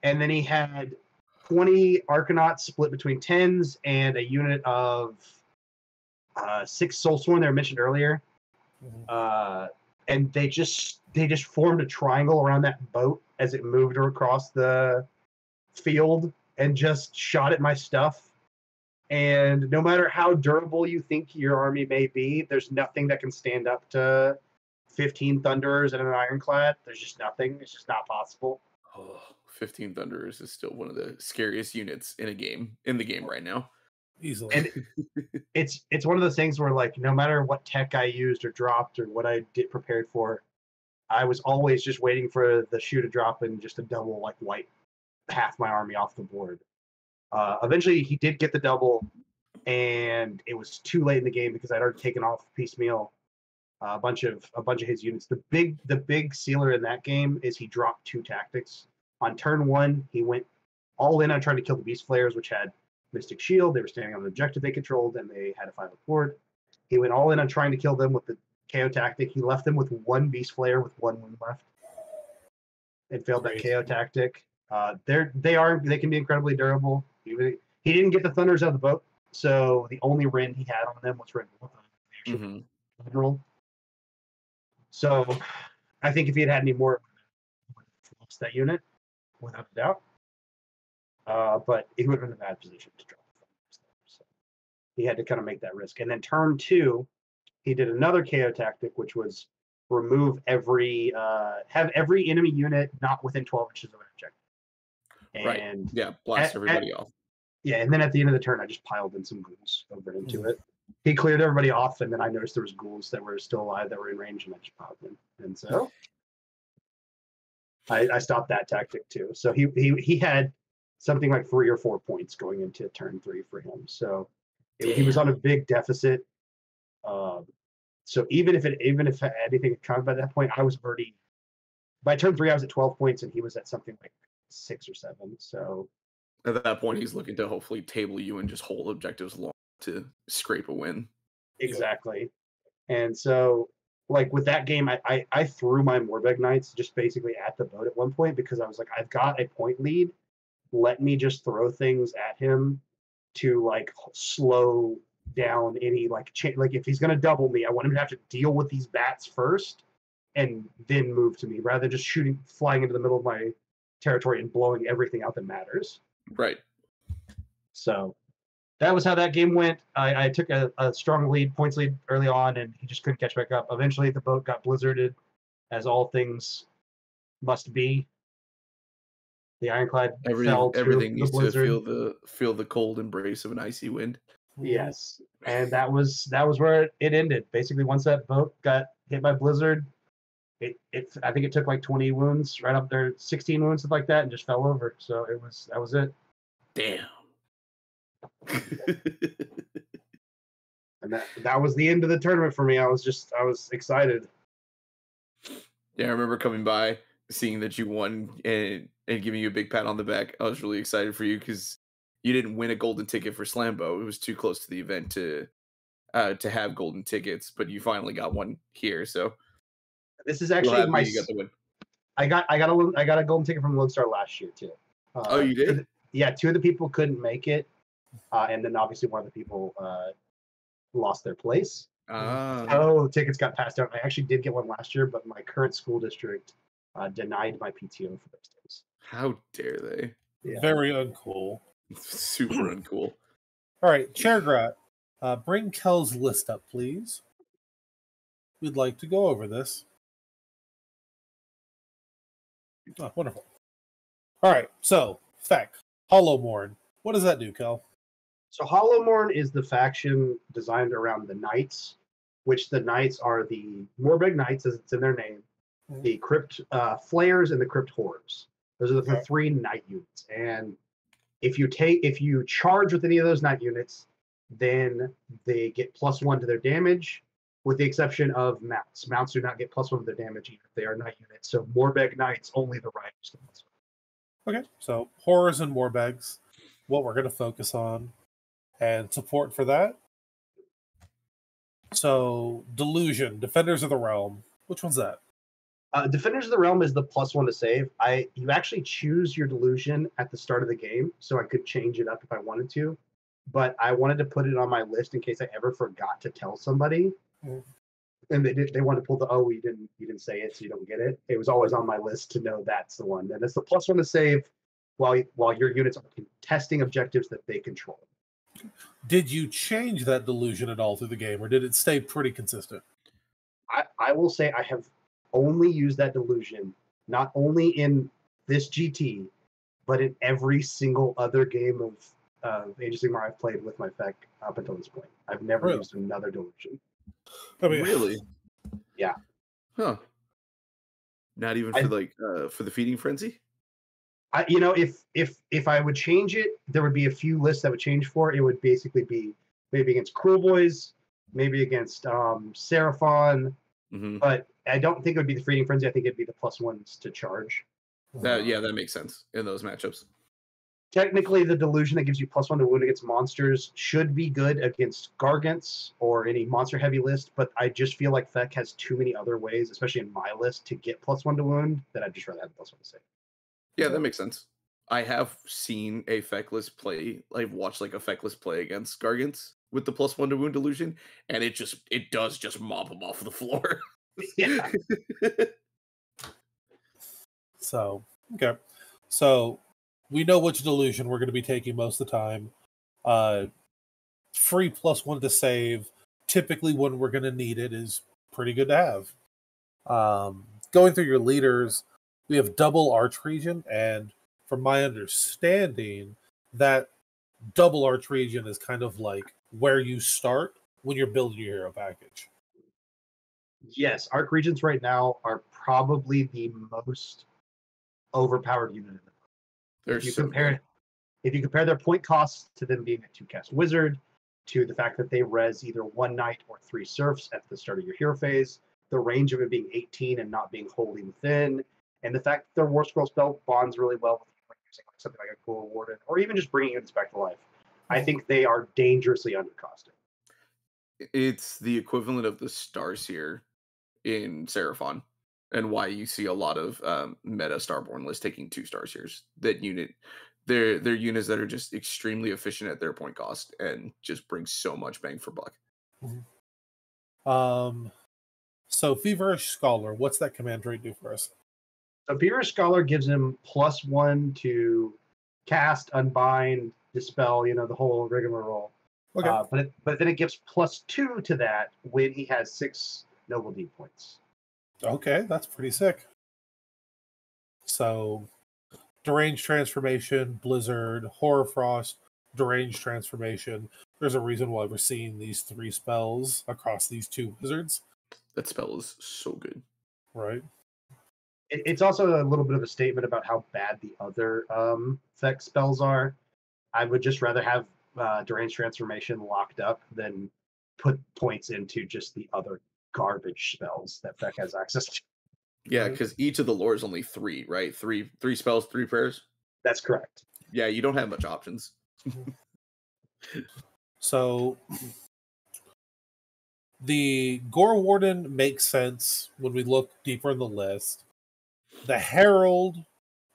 and then he had 20 Arcanauts split between tens and a unit of uh, six Soulsworn they were mentioned earlier Mhm. uh, and they just they just formed a triangle around that boat as it moved across the field and just shot at my stuff. And no matter how durable you think your army may be, there's nothing that can stand up to 15 Thunderers and an Ironclad. There's just nothing. It's just not possible. Oh, 15 Thunderers is still one of the scariest units in a game in the game right now. Easily. And it's it's one of those things where like no matter what tech I used or dropped or what I did prepared for, I was always just waiting for the shoe to drop and just a double like wipe half my army off the board. Uh, eventually, he did get the double, and it was too late in the game because I'd already taken off piecemeal uh, a bunch of a bunch of his units. The big the big sealer in that game is he dropped two tactics. On turn one, he went all in on trying to kill the beast flayers, which had Mystic Shield. They were standing on an objective they controlled, and they had a five board. He went all in on trying to kill them with the KO tactic. He left them with one Beast Flayer with one wound left, and failed that. KO tactic. Uh, they're they are they can be incredibly durable. He, he didn't get the Thunders out of the boat, so the only Rend he had on them was Rend actual Mhm. general. So, I think if he had had any more, he would have lost that unit, without a doubt. Uh, but he would have been in a bad position to drop the Thunders. So he had to kind of make that risk. And then turn two, he did another KO tactic, which was remove every uh, have every enemy unit not within 12 inches of an objective. Right. And Yeah, blast At- everybody off. yeah, and then at the end of the turn, I just piled in some ghouls over into Mhm. it. He cleared everybody off, and then I noticed there was ghouls that were still alive that were in range, and I just piled in. And so I, I stopped that tactic too. So he he he had something like three or four points going into turn three for him. So it- he was on a big deficit. Um, so even if it even if anything had come by that point, I was already by turn three I was at twelve points, and he was at something like six or seven. So At that point, he's looking to hopefully table you and just hold objectives long to scrape a win. Exactly. And so, like with that game, I, I, I threw my Morbheg Knights just basically at the boat at one point because I was like, I've got a point lead. Let me just throw things at him to like slow down any like cha- like if he's gonna double me, I want him to have to deal with these bats first and then move to me rather than just shooting flying into the middle of my territory and blowing everything out that matters. Right. So that was how that game went. I, I took a, a strong lead, points lead early on, and he just couldn't catch back up. Eventually, the boat got blizzarded, as all things must be. The ironclad Every, fell everything the needs to feel the feel the cold embrace of an icy wind. Yes, and that was that was where it ended. Basically, once that boat got hit by blizzard, it, it I think it took like 20 wounds, right up there, 16 wounds, something like that, and just fell over. So it was that was it. Damn. And that that was the end of the tournament for me. I was just I was excited. yeah, I remember coming by, seeing that you won, and and giving you a big pat on the back. I was really excited for you because you didn't win a golden ticket for Slambo. It was too close to the event to uh to have golden tickets, but you finally got one here. So This is actually happy my you got the win. I got I got a I got a golden ticket from Lone Star last year too. Uh, Oh, you did? yeah, two of the people couldn't make it, uh, and then obviously one of the people uh, lost their place. Ah, Oh, tickets got passed out. I actually did get one last year, but my current school district uh, denied my PTO for those days. how dare they? Yeah. Very uncool. Super uncool. All right, Chairgrat, uh, bring Kel's list up, please. We'd like to go over this. Oh, wonderful. All right, so Feck, Hollowmourne. What does that do, Kel? So Hollowmourne is the faction designed around the Knights, which the Knights are the Morbheg Knights, as it's in their name, Mhm. the Crypt uh, Flayers and the Crypt Horrors. Those are the Okay. three Knight units. And if you take if you charge with any of those Knight units, then they get plus one to their damage, with the exception of mounts. Mounts do not get plus one to their damage even if they are Knight units. So Morbheg Knights, only the riders get plus one. Okay, so horrors and warbags, what we're going to focus on, and support for that. So, delusion, defenders of the realm. Which one's that? Uh, Defenders of the Realm is the plus one to save. I you actually choose your delusion at the start of the game, so I could change it up if I wanted to. But I wanted to put it on my list in case I ever forgot to tell somebody. And they did, they wanted to pull the oh you didn't you didn't say it so you don't get it. It was always on my list to know that's the one. And it's the plus one to save while while your units are contesting objectives that they control. Did you change that delusion at all through the game, or did it stay pretty consistent? I, I will say I have only used that delusion not only in this GT, but in every single other game of uh, Age of Sigmar I've played with my FEC up until this point. I've never Really? used another delusion. I mean, really? Yeah. Huh. Not even I- for like uh for the feeding frenzy? I, you know, if if if I would change it, there would be a few lists that would change for. It would basically be maybe against Kruleboyz, maybe against um, Seraphon, hmm but I don't think it would be the Feeding Frenzy. I think it'd be the plus ones to charge. That yeah, that makes sense in those matchups. Technically the delusion that gives you plus one to wound against monsters should be good against gargants or any monster heavy list but i just feel like feck has too many other ways especially in my list to get plus one to wound that i'd just rather have plus one to save Yeah, that makes sense. I have seen a feckless play, i've watched like a feckless play against Gargants with the plus one to wound illusion, and it just it does just mop them off the floor. yeah So, okay. So, we know which delusion we're going to be taking most of the time. Uh, free plus one to save, typically when we're going to need it, is pretty good to have. Um, going through your leaders, we have double Archregent, and from my understanding, that double Archregent is kind of like where you start when you're building your hero package. yes Archregents right now are probably the most overpowered unit in They're if you so compare good. if you compare their point costs to them being a two cast wizard to the fact that they res either one knight or three serfs at the start of your hero phase the range of it being 18 and not being wholly within and the fact that their war scroll spell bonds really well with using like something like a cool warden or even just bringing units back to life i think they are dangerously undercosted it's the equivalent of the Starseers in Seraphon, and why you see a lot of um, meta Starborne lists taking two Starseers. That unit, they're they're units that are just extremely efficient at their point cost and just bring so much bang for buck. Um, so Feverish Scholar, what's that command trait do for us? so Feverish Scholar gives him plus one to cast unbind dispel you know the whole rigmarole Okay. Uh, but it, but then it gives plus two to that when he has six noble D points. Okay, that's pretty sick. So, deranged transformation, blizzard, Hoarfrost, deranged transformation. There's a reason why we're seeing these three spells across these two wizards, That spell is so good. right? It, it's also a little bit of a statement about how bad the other um, effect spells are. I would just rather have uh, deranged transformation locked up than put points into just the other garbage spells that Feck has access to. Yeah, because each of the lore is only three, right? Three three spells, three prayers. That's correct. Yeah, you don't have much options. So, the Gore Warden makes sense when we look deeper in the list. The Herald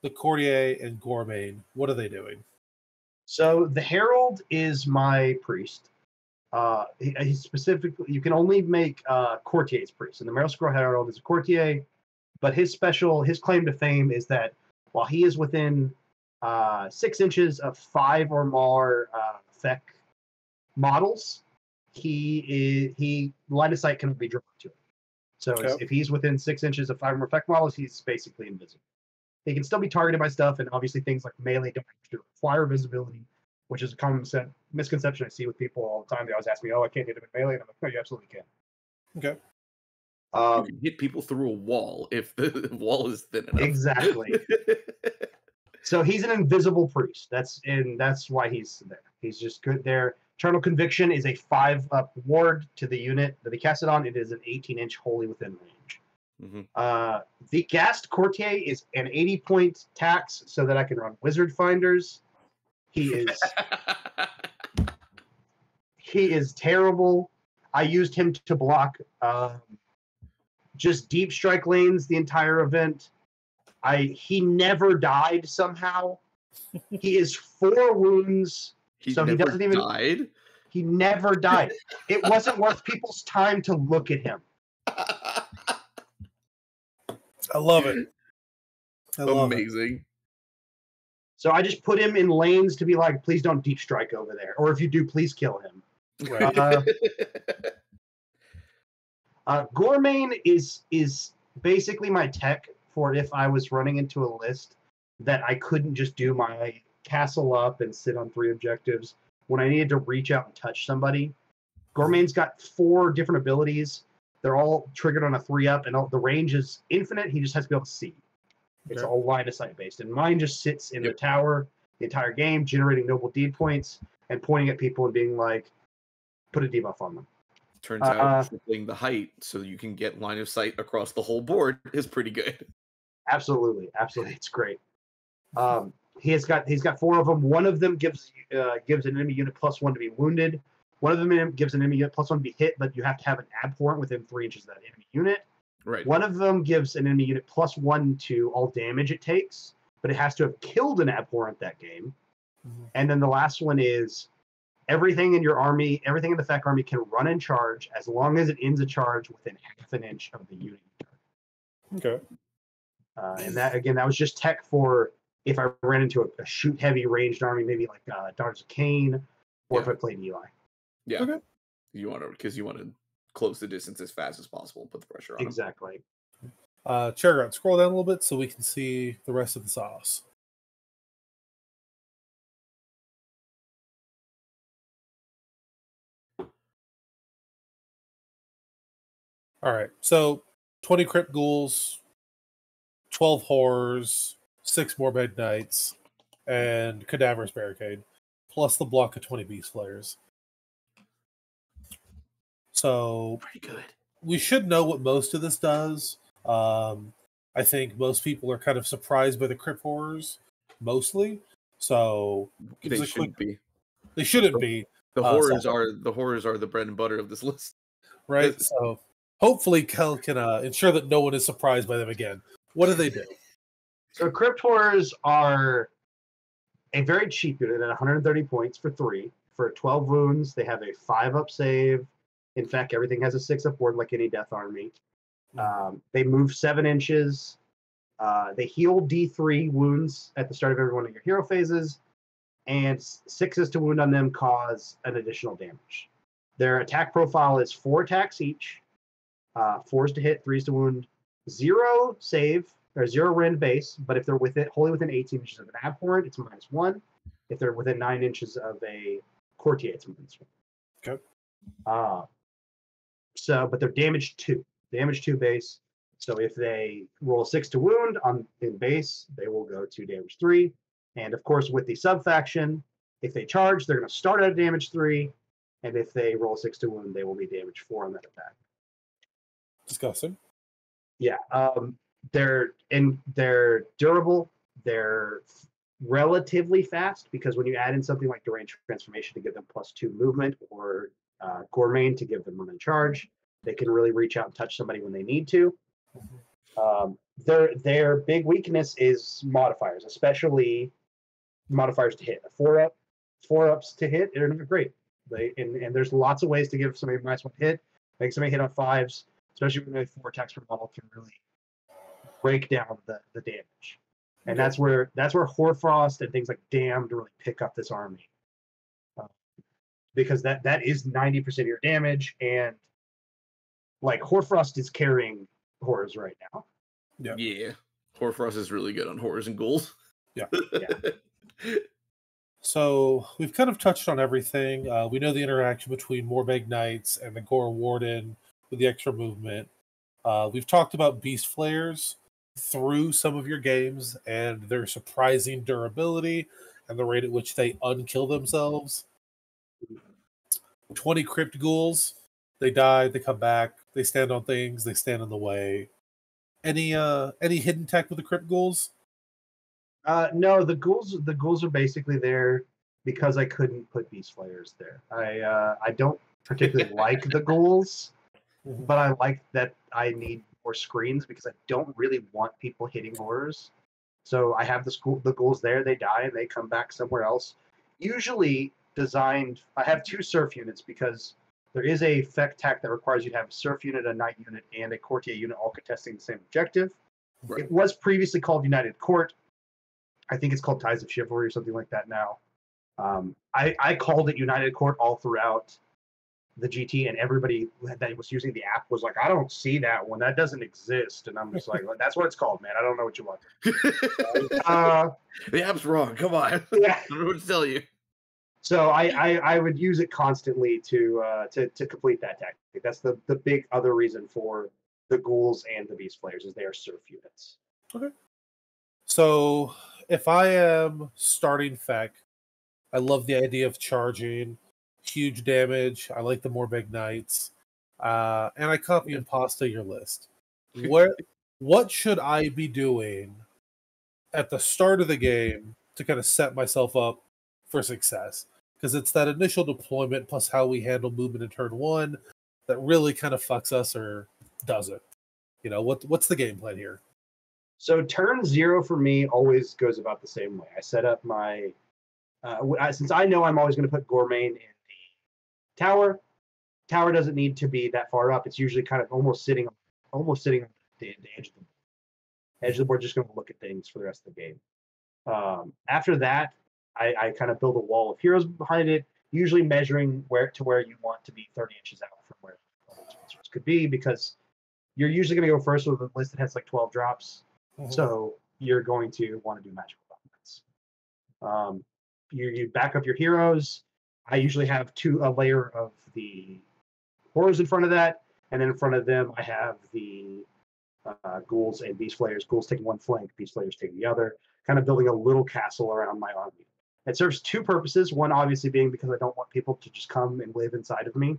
the Courtier and Gourmand. What are they doing? So the Herald is my priest. Uh, he, he specifically, you can only make uh, courtiers priest, and the Marrow Scroll Herald is a courtier. But his special, his claim to fame is that while he is within uh, six inches of five or more uh, Feck models, he is he line of sight can be drawn to it. So Okay. if he's within six inches of five or more Feck models, he's basically invisible. He can still be targeted by stuff, and obviously things like melee don't require visibility, which is a common sen- misconception I see with people all the time. They always ask me, "Oh, I can't hit him in melee," and I'm like, "No, you absolutely can." Okay. you Um, can hit people through a wall if the wall is thin enough. exactly. So he's an invisible priest. That's and that's why he's there. He's just good there. Eternal Conviction is a five up ward to the unit that he casts it on. It is an 18 inch wholly within range. Mhm. Uh, the Ghast Courtier is an 80 point tax so that I can run Wizard Finders. He is he is terrible. I used him to block um, just deep strike lanes the entire event. I he never died somehow. he is four wounds. he So he doesn't even- died. He never died. It wasn't worth people's time to look at him. I love it. I love it. Amazing. So I just put him in lanes to be like, please don't deep strike over there, or if you do, please kill him. Right. Uh, Uh, Gourmand is is basically my tech for if I was running into a list that I couldn't just do my castle up and sit on three objectives when I needed to reach out and touch somebody. Gourmand's got four different abilities. They're all triggered on a three up, and all, the range is infinite. He just has to be able to see. It's Okay. all line of sight based, and mine just sits in Yep. the tower the entire game, generating noble deed points and pointing at people and being like, "Put a debuff on them." Turns Uh, out tripling the height so you can get line of sight across the whole board is pretty good. Absolutely, absolutely, it's great. Um, he has got he's got four of them. One of them gives uh, gives an enemy unit plus one to be wounded. One of them gives an enemy unit plus one to be hit, but you have to have an abhorrent within three inches of that enemy unit. Right. One of them gives an enemy unit plus one to all damage it takes, but it has to have killed an abhorrent that game. Mhm. And then the last one is everything in your army, everything in the FEC army can run and charge as long as it ends a charge within half an inch of the unit. Okay. Uh, and that again, that was just tech for if I ran into a, a shoot heavy ranged army, maybe like uh, Daughters of Khaine, or if I played Eli. Yeah. Okay. You want to because you want to close the distance as fast as possible, put the pressure on. Exactly. Uh, Chairgrot, scroll down a little bit so we can see the rest of the sauce. All right, so 20 crypt ghouls, 12 horrors, six morbid knights, and cadaverous barricade, plus the block of 20 beast flayers. So Pretty good. we should know what most of this does. Um, I think most people are kind of surprised by the crypt horrors, mostly. So give They shouldn't quick. be. They shouldn't be The uh, horrors so- are the horrors are the bread and butter of this list. right. Yes. So hopefully, Kel can uh, ensure that no one is surprised by them again. What do they do? So Crypt Horrors are a very cheap unit at 130 points for three. For 12 wounds, they have a five up save. In fact, everything has a six up ward like any Death Army. Um, they move seven inches. Uh, they heal D3 wounds at the start of every one of your hero phases, and sixes to wound on them cause an additional damage. Their attack profile is four attacks each, uh, fours to hit, threes to wound, zero save or zero rend base. But if they're within wholly within 18 inches of an abhorrent, it's minus one. If they're within nine inches of a courtier, it's minus one. Okay. Uh, so, but they're damage two, damage two base. So if they roll six to wound on in base, they will go to damage three. And of course, with the sub faction, if they charge, they're going to start at damage three. And if they roll six to wound, they will be damage four on that attack. Disgusting. Yeah, um, they're and they're durable. They're relatively fast because when you add in something like deranged transformation to give them plus two movement, or uh, gourmand to give them and charge, they can really reach out and touch somebody when they need to. Um, their their big weakness is modifiers, especially modifiers to hit. A four up, four ups to hit are great. They and, and there's lots of ways to give somebody a nice minus one hit, make somebody hit on fives, especially when they have four attacks per model can really break down the, the damage. And that's where that's where Hoarfrost and things like Damned really pick up this army. Uh, because that that is 90% of your damage, and like Hoarfrost is carrying horrors right now. Yeah. Yeah. Hoarfrost is really good on horrors and ghouls. Yeah. Yeah. So we've kind of touched on everything. Uh, we know the interaction between Morbheg Knights and the Gore Warden with the extra movement. Uh, we've talked about Beast flayers through some of your games and their surprising durability and the rate at which they unkill themselves. 20 Crypt Ghouls, they die, they come back, they stand on things, they stand in the way. Any uh any hidden tech with the Crypt Ghouls? Uh, no, the ghouls the ghouls are basically there because I couldn't put beast flayers there. I uh, I don't particularly like the ghouls, Mhm. but I like that I need more screens because I don't really want people hitting horrors. So I have the school the ghouls there, they die and they come back somewhere else. Usually designed I have two serf units because there is a feck tech that requires you to have a serf unit, a knight unit, and a courtier unit all contesting the same objective. Right. It was previously called United Court. I think it's called Ties of Chivalry or something like that now. Um, I, I called it United Court all throughout the GT, and everybody that was using the app was like, I don't see that one. That doesn't exist. And I'm just like, well, that's what it's called, man. I don't know what you want. Uh, the app's wrong. Come on. I yeah. don't know to tell you. So I, I, I would use it constantly to uh, to to complete that tactic. That's the the big other reason for the ghouls and the beast flayers is they are serf units. Okay. So if I am starting Feck, I love the idea of charging, huge damage. I like the Morbheg Knights. Uh, and I copy and pasta your list. Where what should I be doing at the start of the game to kind of set myself up for success? Because it's that initial deployment plus how we handle movement in turn one that really kind of fucks us or does it. You know, what what's the game plan here? So turn zero for me always goes about the same way. I set up my uh, since I know I'm always going to put Gourmand in tower. Tower doesn't need to be that far up. It's usually kind of almost sitting, almost sitting on the, the edge of the edge of the board, just going to look at things for the rest of the game. Um, after that, I, I kind of build a wall of heroes behind it, usually measuring where to where you want to be 30 inches out from where the monsters could be, because you're usually going to go first with a list that has like 12 drops. So you're going to want to do magical dominance. Um, you, you back up your heroes. I usually have two a layer of the horrors in front of that, and then in front of them I have the uh, ghouls and beast flayers. Ghouls taking one flank, beast flayers taking the other. Kind of building a little castle around my army. It serves two purposes. One obviously being because I don't want people to just come and live inside of me,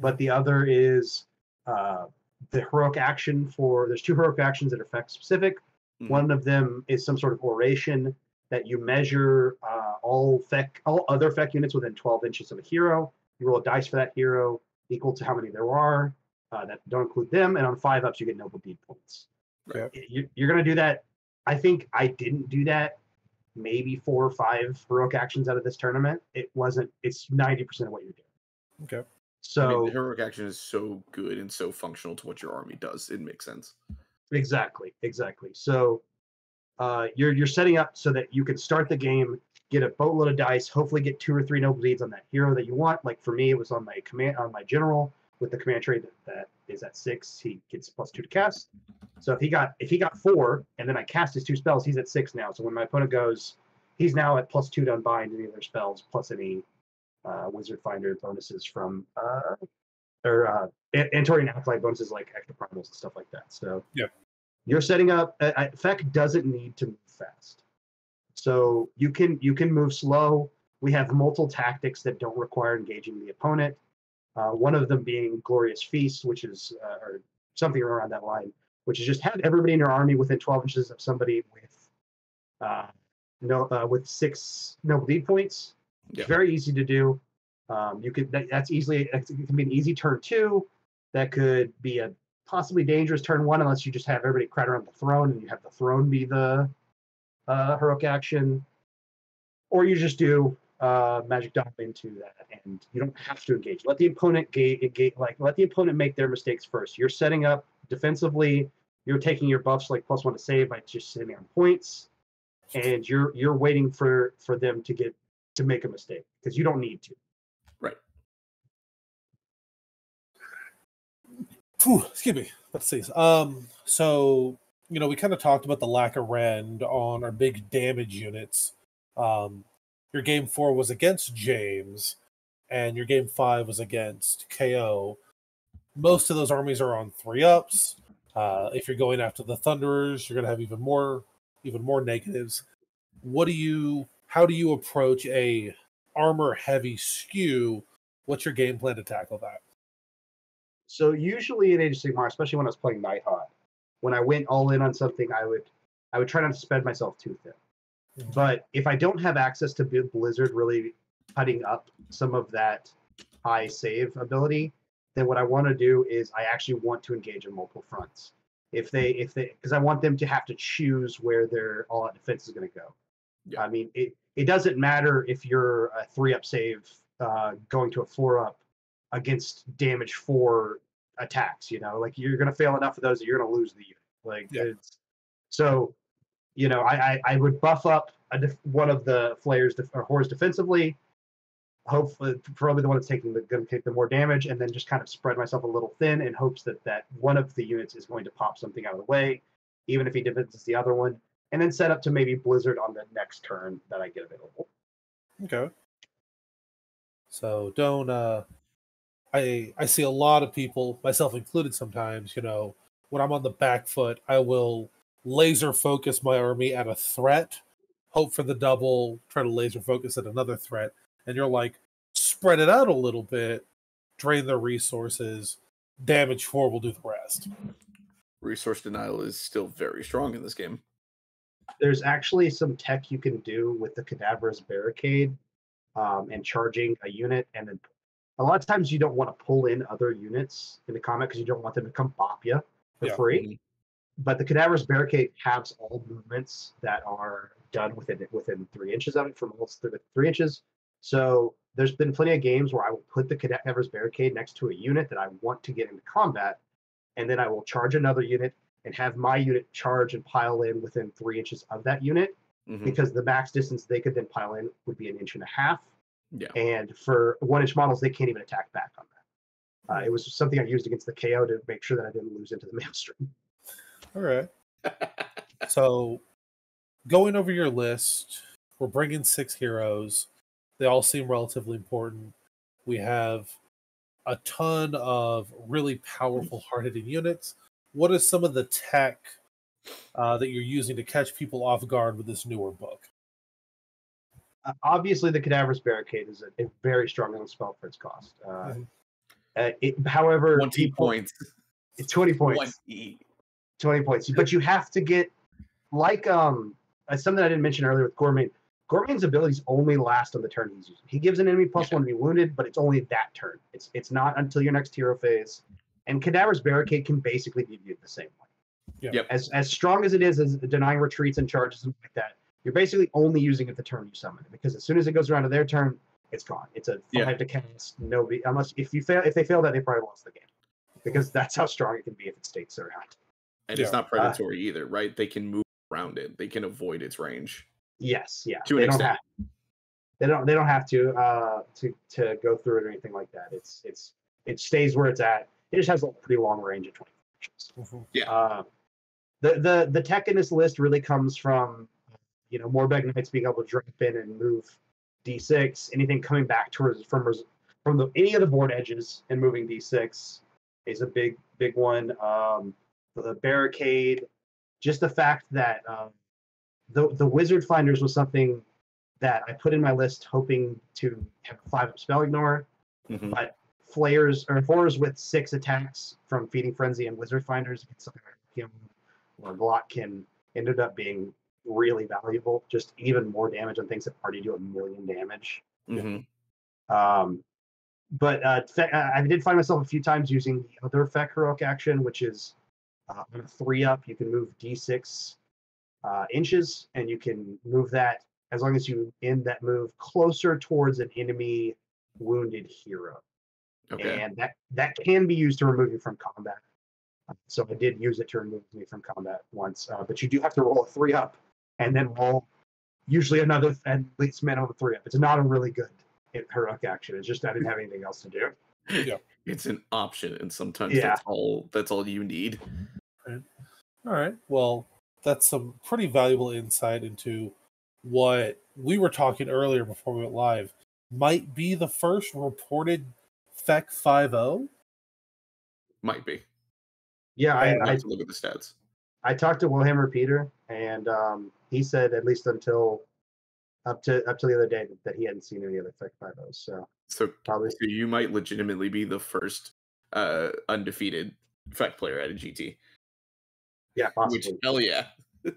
but the other is uh, the heroic action for. There's two heroic actions that are effect specific. Mhm. One of them is some sort of oration that you measure uh, all feck, all other feck units within 12 inches of a hero. You roll a dice for that hero equal to how many there are. Uh, that don't include them, and on five ups you get noble deed points. Okay. You, you're gonna do that. I think I didn't do that. Maybe four or five heroic actions out of this tournament. It wasn't. It's 90% of what you're doing. Okay. I mean, So the heroic action is so good and so functional to what your army does. It makes sense. Exactly, exactly. So uh, you're you're setting up so that you can start the game, get a boatload of dice, hopefully get two or three noble deeds on that hero that you want. Like for me, it was on my command on my general with the command trait that, that is at six. He gets plus two to cast. So if he got if he got four and then I cast his two spells, he's at six now. So when my opponent goes, he's now at plus two to unbind any of their spells plus any uh, wizard finder bonuses from uh, or uh, An- Antorian acolyte bonuses like extra primals and stuff like that. So Yeah. You're setting up. Uh, uh, Feck doesn't need to move fast, so you can you can move slow. We have multiple tactics that don't require engaging the opponent. Uh, one of them being Glorious Feast, which is uh, or something around that line, which is just have everybody in your army within 12 inches of somebody with uh, no uh, with six noble deed points. Yeah. Very easy to do. Um, you could that, that's easily it can be an easy turn two. That could be a possibly dangerous turn one unless you just have everybody crowd around the throne and you have the throne be the uh, heroic action, or you just do uh, magic dump into that and you don't have to engage. Let the opponent gate, engage, like let the opponent make their mistakes first. You're setting up defensively. You're taking your buffs like plus one to save by just sitting on points, and you're you're waiting for for them to get to make a mistake because you don't need to. Whew, excuse me. Let's see. Um, so you know, we kind of talked about the lack of rend on our big damage units. Um, your game four was against James, and your game five was against KO. Most of those armies are on three ups. Uh, if you're going after the Thunderers, you're going to have even more, even more negatives. What do you? How do you approach a armor heavy skew? What's your game plan to tackle that? So usually in Age of Sigmar, especially when I was playing Nighthaunt, when I went all in on something, I would I would try not to spread myself too thin. Mhm. But if I don't have access to Blizzard really cutting up some of that high save ability, then what I want to do is I actually want to engage in multiple fronts. If they if they because I want them to have to choose where their all out defense is going to go. Yeah. I mean it it doesn't matter if you're a three up save uh, going to a four up against damage four attacks. You know, like you're going to fail enough of those that you're going to lose the unit. Like Yeah. it's so you know, I, I, I would buff up a def- one of the flayers def- or horrors defensively. Hopefully, probably the one that's taking the going to take the more damage, and then just kind of spread myself a little thin in hopes that that one of the units is going to pop something out of the way, even if he defends the other one, and then set up to maybe blizzard on the next turn that I get available. Okay. So don't uh I I see a lot of people, myself included sometimes, you know, when I'm on the back foot, I will laser focus my army at a threat, hope for the double, try to laser focus at another threat, and you're like spread it out a little bit, drain their resources, damage four will do the rest. Resource denial is still very strong in this game. There's actually some tech you can do with the cadaverous barricade um, and charging a unit, and then a lot of times you don't want to pull in other units in the combat because you don't want them to come bop you for Yeah. free. But the cadaverous barricade has all movements that are done within within three inches of it from almost three, three inches. So there's been plenty of games where I will put the cadaverous barricade next to a unit that I want to get into combat, and then I will charge another unit and have my unit charge and pile in within three inches of that unit Mhm. because the max distance they could then pile in would be an inch and a half. Yeah. And for one inch models, they can't even attack back on that. Uh, it was something I used against the KO to make sure that I didn't lose into the maelstrom. All right. So, going over your list, we're bringing six heroes. They all seem relatively important. We have a ton of really powerful hard hitting units. What is some of the tech uh, that you're using to catch people off guard with this newer book? Uh, obviously, the cadaverous barricade is a, a very strong enough spell for its cost. Uh, Mhm. uh, it, however, 20 people- points. 20 points. 20. 20 points. But you have to get like um uh, something I didn't mention earlier with Gourmand. Gourmand's abilities only last on the turn he's using. He gives an enemy plus Yeah. one to be wounded, but it's only that turn. It's it's not until your next hero phase. And Cadaver's Barricade can basically be viewed the same way. Yeah. Yep. As as strong as it is as denying retreats and charges and like that, you're basically only using it the turn you summon it because as soon as it goes around to their turn, it's gone. It's a Yeah. five to cast. Nobody unless if you fail if they fail that they probably lost the game. Because that's how strong it can be if it stays around. And Yeah. it's not predatory either, right? They can move around it. They can avoid its range. Yes, yeah. To an they don't extent. have they don't they don't have to uh to to go through it or anything like that. It's it's it stays where it's at. It just has a pretty long range of 20 inches. Yeah. Uh, the the the tech in this list really comes from you know Morbheg Knights being able to drop in and move d6. Anything coming back towards from from the any of the board edges and moving d6 is a big big one. Um, the barricade, just the fact that um, the the wizard finders was something that I put in my list hoping to have a five up spell ignore. Mhm. But flayers or horrors with six attacks from feeding frenzy and wizard finders against something like him or Glottkin ended up being really valuable. Just even more damage on things that already do a million damage. Mhm. Um, but uh, uh, I did find myself a few times using the other Feck heroic action, which is uh, a three up. You can move d6 uh, inches, and you can move that as long as you end that move closer towards an enemy wounded hero, Okay. and that that can be used to remove you from combat. So I did use it to remove me from combat once, uh, but you do have to roll a three up, and then roll usually another at least minimum of three up. It's not a really good heroic action. It's just I didn't have anything else to do. Yeah. It's an option, and sometimes Yeah. that's all that's all you need. All right. Well, that's some pretty valuable insight into what we were talking earlier before we went live. Might be the first reported FEC 5.0. Might be. Yeah, I I, I have to look at the stats. I talked to Wilhammer Peter, and um, he said at least until up to up to the other day that, that he hadn't seen any other Fek Five O's. So So, probably so you might legitimately be the first uh undefeated FEC player at a GT. yeah, Which possibly. hell yeah.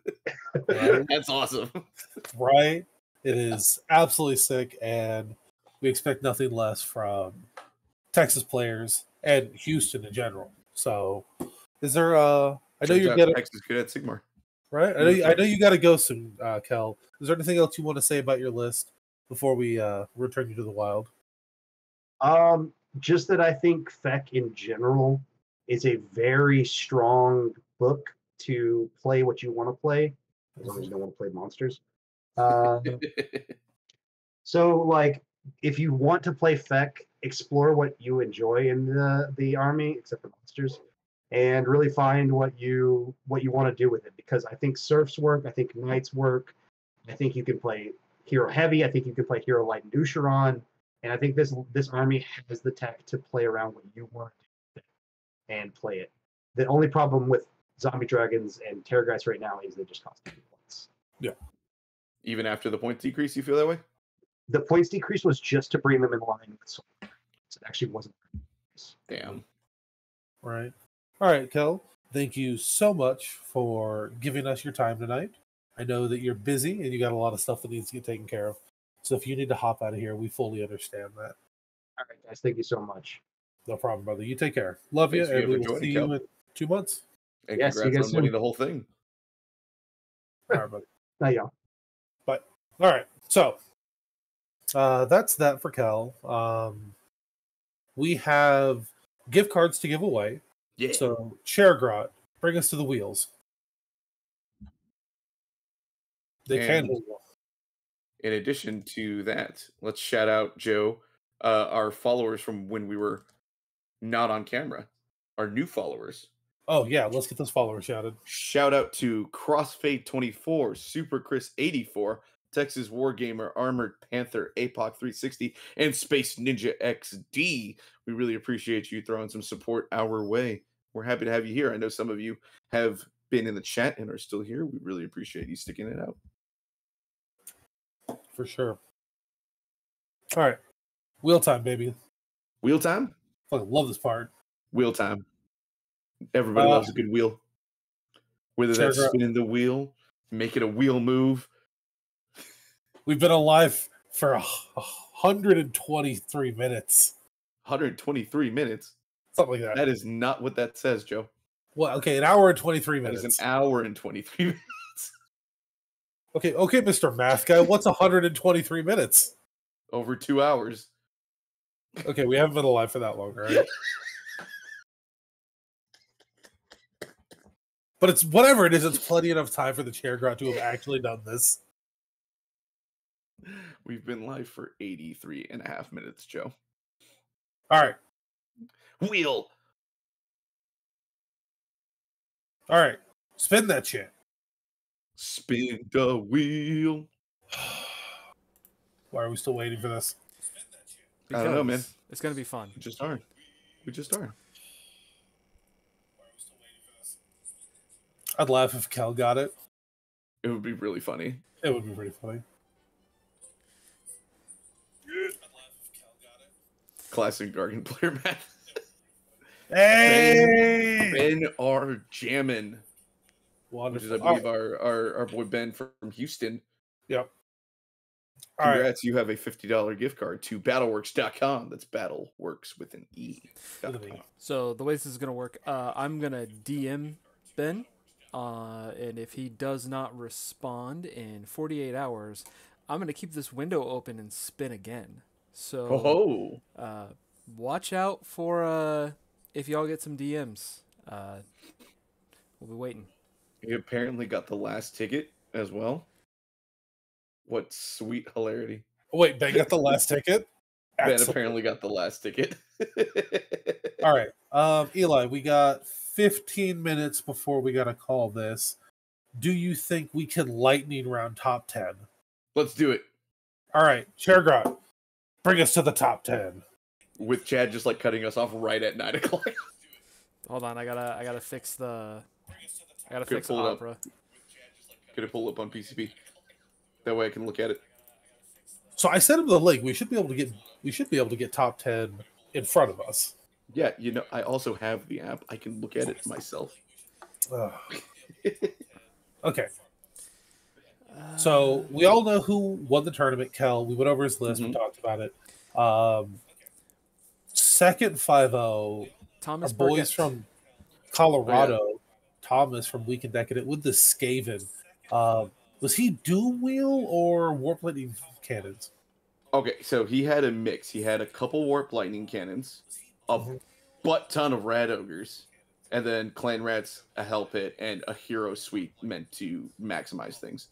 Right. That's awesome. right? It is absolutely sick, and we expect nothing less from Texas players and Houston in general. So, is there? uh I know Turns you're getting Texas good at Sigmar. Right. I know. You, I know you got to go soon, uh, Kel. Is there anything else you want to say about your list before we uh return you to the wild? Um, just that I think Feck in general is a very strong book to play what you want to play, as long as you don't want to play monsters. Uh, so, like, if you want to play Feck, explore what you enjoy in the the army, except for monsters, and really find what you what you want to do with it. Because I think serfs work, I think knights work, I think you can play hero heavy, I think you can play hero light and Doucheron, and I think this this army has the tech to play around what you want to do and play it. The only problem with zombie dragons and terrorgheist right now is they just cost too points. Yeah. Even after the points decrease, you feel that way? The points decrease was just to bring them in line with Soul Dragons. It actually wasn't. Damn. Right. All right, Kel. Thank you so much for giving us your time tonight. I know that you're busy and you got a lot of stuff that needs to get taken care of. So if you need to hop out of here, we fully understand that. All right, guys, thank you so much. No problem, brother. You take care. Love you, Thanks for and we will joining, see Kel. you in two months. And Yeah, see you congrats guys on winning the whole thing. All right, buddy. Now, y'all. All right. So uh, that's that for Kel. Um, we have gift cards to give away. Yeah. So, Chairgrot, bring us to the wheels. They can. In addition to that, let's shout out Joe, uh, our followers from when we were not on camera, our new followers. Oh yeah, let's get those followers shouted. Shout out to Crossfade24, Super Chris 84, Texas Wargamer, Armored Panther, APOC 360, and Space Ninja XD. We really appreciate you throwing some support our way. We're happy to have you here. I know some of you have been in the chat and are still here. We really appreciate you sticking it out. For sure. All right. Wheel time, baby. Wheel time? Fucking love this part. Wheel time. Everybody Uh, loves a good wheel. Whether that's spinning the wheel, making a wheel move. We've been alive for a h- a 123 minutes. 123 minutes. Something like that. That is not what that says, Joe. well, okay, an hour and 23 minutes. is an hour and 23 minutes. Okay, okay, Mr. Math Guy, what's 123 minutes? Over two hours. Okay, we haven't been alive for that long, right? but it's whatever it is, it's plenty enough time for the chair grot to have actually done this. We've been live for 83 and a half minutes, Joe. All right, Wheel. all right, spin that shit. Spin the wheel. Why are we still waiting for this? I don't know, man. It's gonna be fun. We just are. We just are. I'd laugh if Cal got it. It would be really funny. It would be pretty funny. Classic Gargant player math. Hey, Ben R. Jammin, which is. I believe, our, our, our boy Ben from Houston. Yep. All right. Congrats, you have a $50 gift card to battlewerks.com. That's battlewerks with an E. With an E. So the way this is gonna work, uh, I'm gonna DM Ben, uh, and if he does not respond in 48 hours, I'm gonna keep this window open and spin again. So Oh, uh, watch out for uh, if y'all get some DMs. Uh, we'll be waiting. you apparently got the last ticket as well. What sweet hilarity. Wait, Ben got the last ticket. Ben Excellent. apparently got the last ticket. All right, um, Eli, we got 15 minutes before we got to call this. Do you think we can lightning round top 10? Let's do it. All right, Chairgrot, bring us to the top 10. With Chad just like cutting us off right at nine o'clock. Hold on, I gotta I gotta fix the I gotta Good, fix pull it up. opera. Gonna pull up on PCP. That way I can look at it. So I sent him the link. We should be able to get we should be able to get top 10 in front of us. Yeah, you know, I also have the app. I can look at it myself. Ugh. okay. So we all know who won the tournament, Kel. We went over his list. We Mhm. talked about it. Um, second 5 0, Thomas our boys from Colorado, Thomas from Weekend Decadent with the Skaven. Um, was he dual wheel or warp lightning cannons? Okay, so he had a mix. He had a couple warp lightning cannons, a Mhm. butt ton of rat ogres, and then clan rats, a hell pit, and a hero suite meant to maximize things.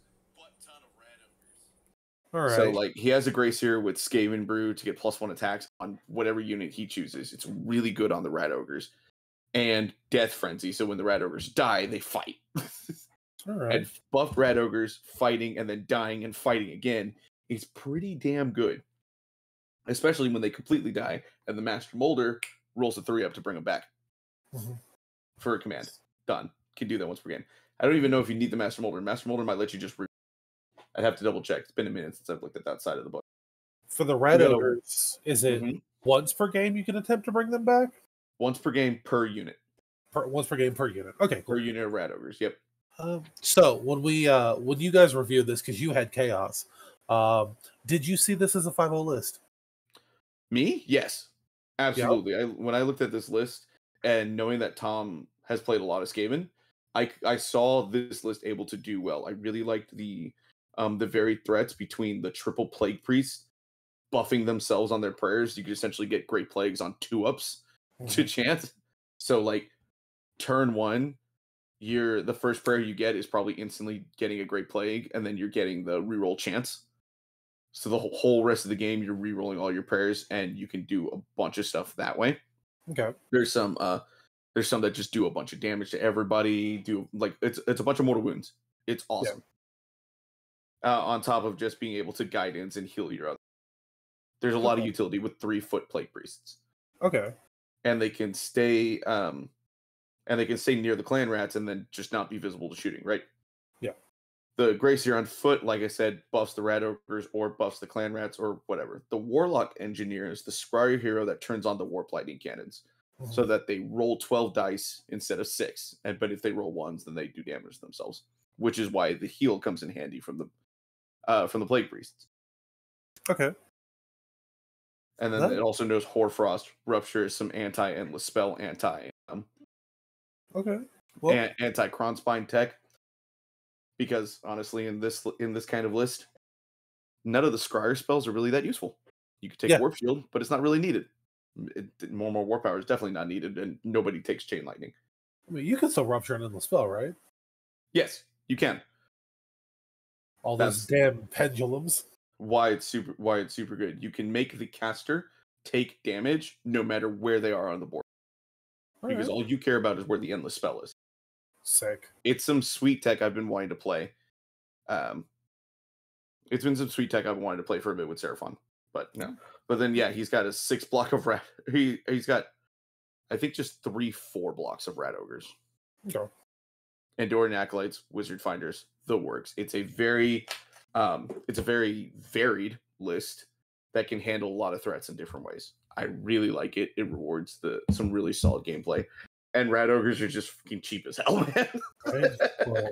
All right. So like he has a Grey Seer with Skaven Brew to get plus one attacks on whatever unit he chooses. It's really good on the rat ogres. And Death Frenzy, so when the rat ogres die, they fight. all right. and buffed rat ogres fighting and then dying and fighting again is pretty damn good. Especially when they completely die and the master molder rolls a three up to bring them back Mhm. for a command. Done. Can do that once per game. I don't even know if you need the master molder. Master molder might let you just. Re- I'd have to double check. It's been a minute since I've looked at that side of the book. For the Red gotta- Ogres, is it Mhm. once per game you can attempt to bring them back? Once per game per unit. Per, once per game per unit. Okay, Per unit of rat ogres. Yep. Um, so when we uh when you guys reviewed this because you had chaos, um, did you see this as a 5 list? Me? Yes. Absolutely. I when I looked at this list and knowing that Tom has played a lot of Skaven, I saw this list able to do well. I really liked the um the varied threats between the triple plague priest buffing themselves on their prayers. You could essentially get great plagues on two ups to chant. So like turn one, you're the first prayer you get is probably instantly getting a great plague, and then you're getting the reroll chance. So the whole- whole rest of the game, you're rerolling all your prayers, and you can do a bunch of stuff that way. Okay. There's some uh there's some that just do a bunch of damage to everybody, do like it's it's a bunch of mortal wounds. It's awesome. Uh, on top of just being able to guidance and heal your other. There's a lot of utility with three foot plague priests Okay. and they can stay um and they can stay near the clan rats and then just not be visible to shooting, right? Yeah. The Grey Seer on foot, like I said, buffs the rat ogres or buffs the clan rats or whatever. The warlock engineer is the Skryre hero that turns on the warp lightning cannons so that they roll 12 dice instead of six. And but if they roll ones, then they do damage to themselves. Which is why the heal comes in handy from the uh from the plague priests. Okay. And then That- it also knows Horfrost rupture is some anti-endless spell anti um, Okay. Well, an- anti Krondspine tech. Because honestly, in this in this kind of list, none of the Skryre spells are really that useful. You could take Yeah. warp shield, but it's not really needed. It, more and more warp power is definitely not needed, and nobody takes chain lightning. I mean, you can still rupture an endless spell, right? Yes, you can. All those That's- damn pendulums. Why it's super why it's super good. You can make the caster take damage no matter where they are on the board. because Alright. all you care about is where the endless spell is. Sick. it's some sweet tech I've been wanting to play. Um, it's been some sweet tech I've wanted to play for a bit with Seraphon, but no. But then yeah, he's got a six block of rat. He he's got, I think just three four blocks of rat ogres. Okay. Andorian acolytes, wizard finders, the works. It's a very, um, it's a very varied list that can handle a lot of threats in different ways. I really like it. It rewards the some really solid gameplay, and rat ogres are just fucking cheap as hell, man. Right? Well,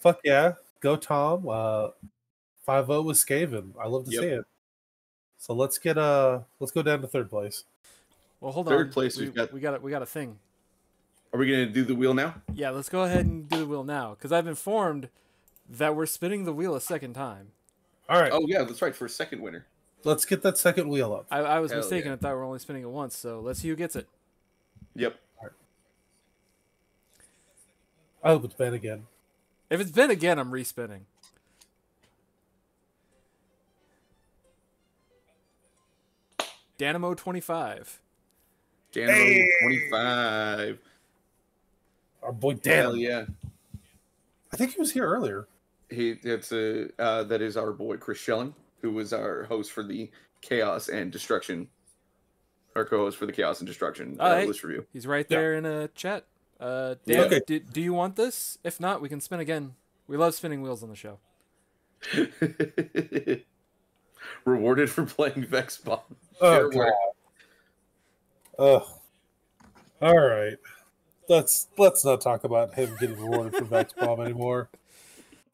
fuck yeah. Go Tom. Uh 5 0 with Skaven. I love to Yep. see it. So let's get uh let's go down to third place. Well, hold Third on. place, we, we've got- we got a, we got a thing. Are we gonna do the wheel now? Yeah, let's go ahead and do the wheel now because I've informed that we're spinning the wheel a second time. All right, Oh yeah, that's right. For a second winner. let's get that second wheel up. I, I was Hell mistaken. yeah. I thought we were only spinning it once. So let's see who gets it. Yep. I hope it's Ben again. If it's Ben again, I'm respinning. Danamo 25. Dynamo Hey! 25. Our boy Dan. Hell Dan. yeah. I think he was here earlier. He that's a uh, that is our boy Chris Schilling, who was our host for the Chaos and Destruction, our co-host for the Chaos and Destruction uh, Alright. list review. He's right Yeah. there in a chat. Uh, Yeah. Okay. do, do you want this? If not, we can spin again. We love spinning wheels on the show. Rewarded for playing Vex Bomb. Oh god. Ugh. All right. Let's let's not talk about him getting rewarded for Vex Bomb anymore.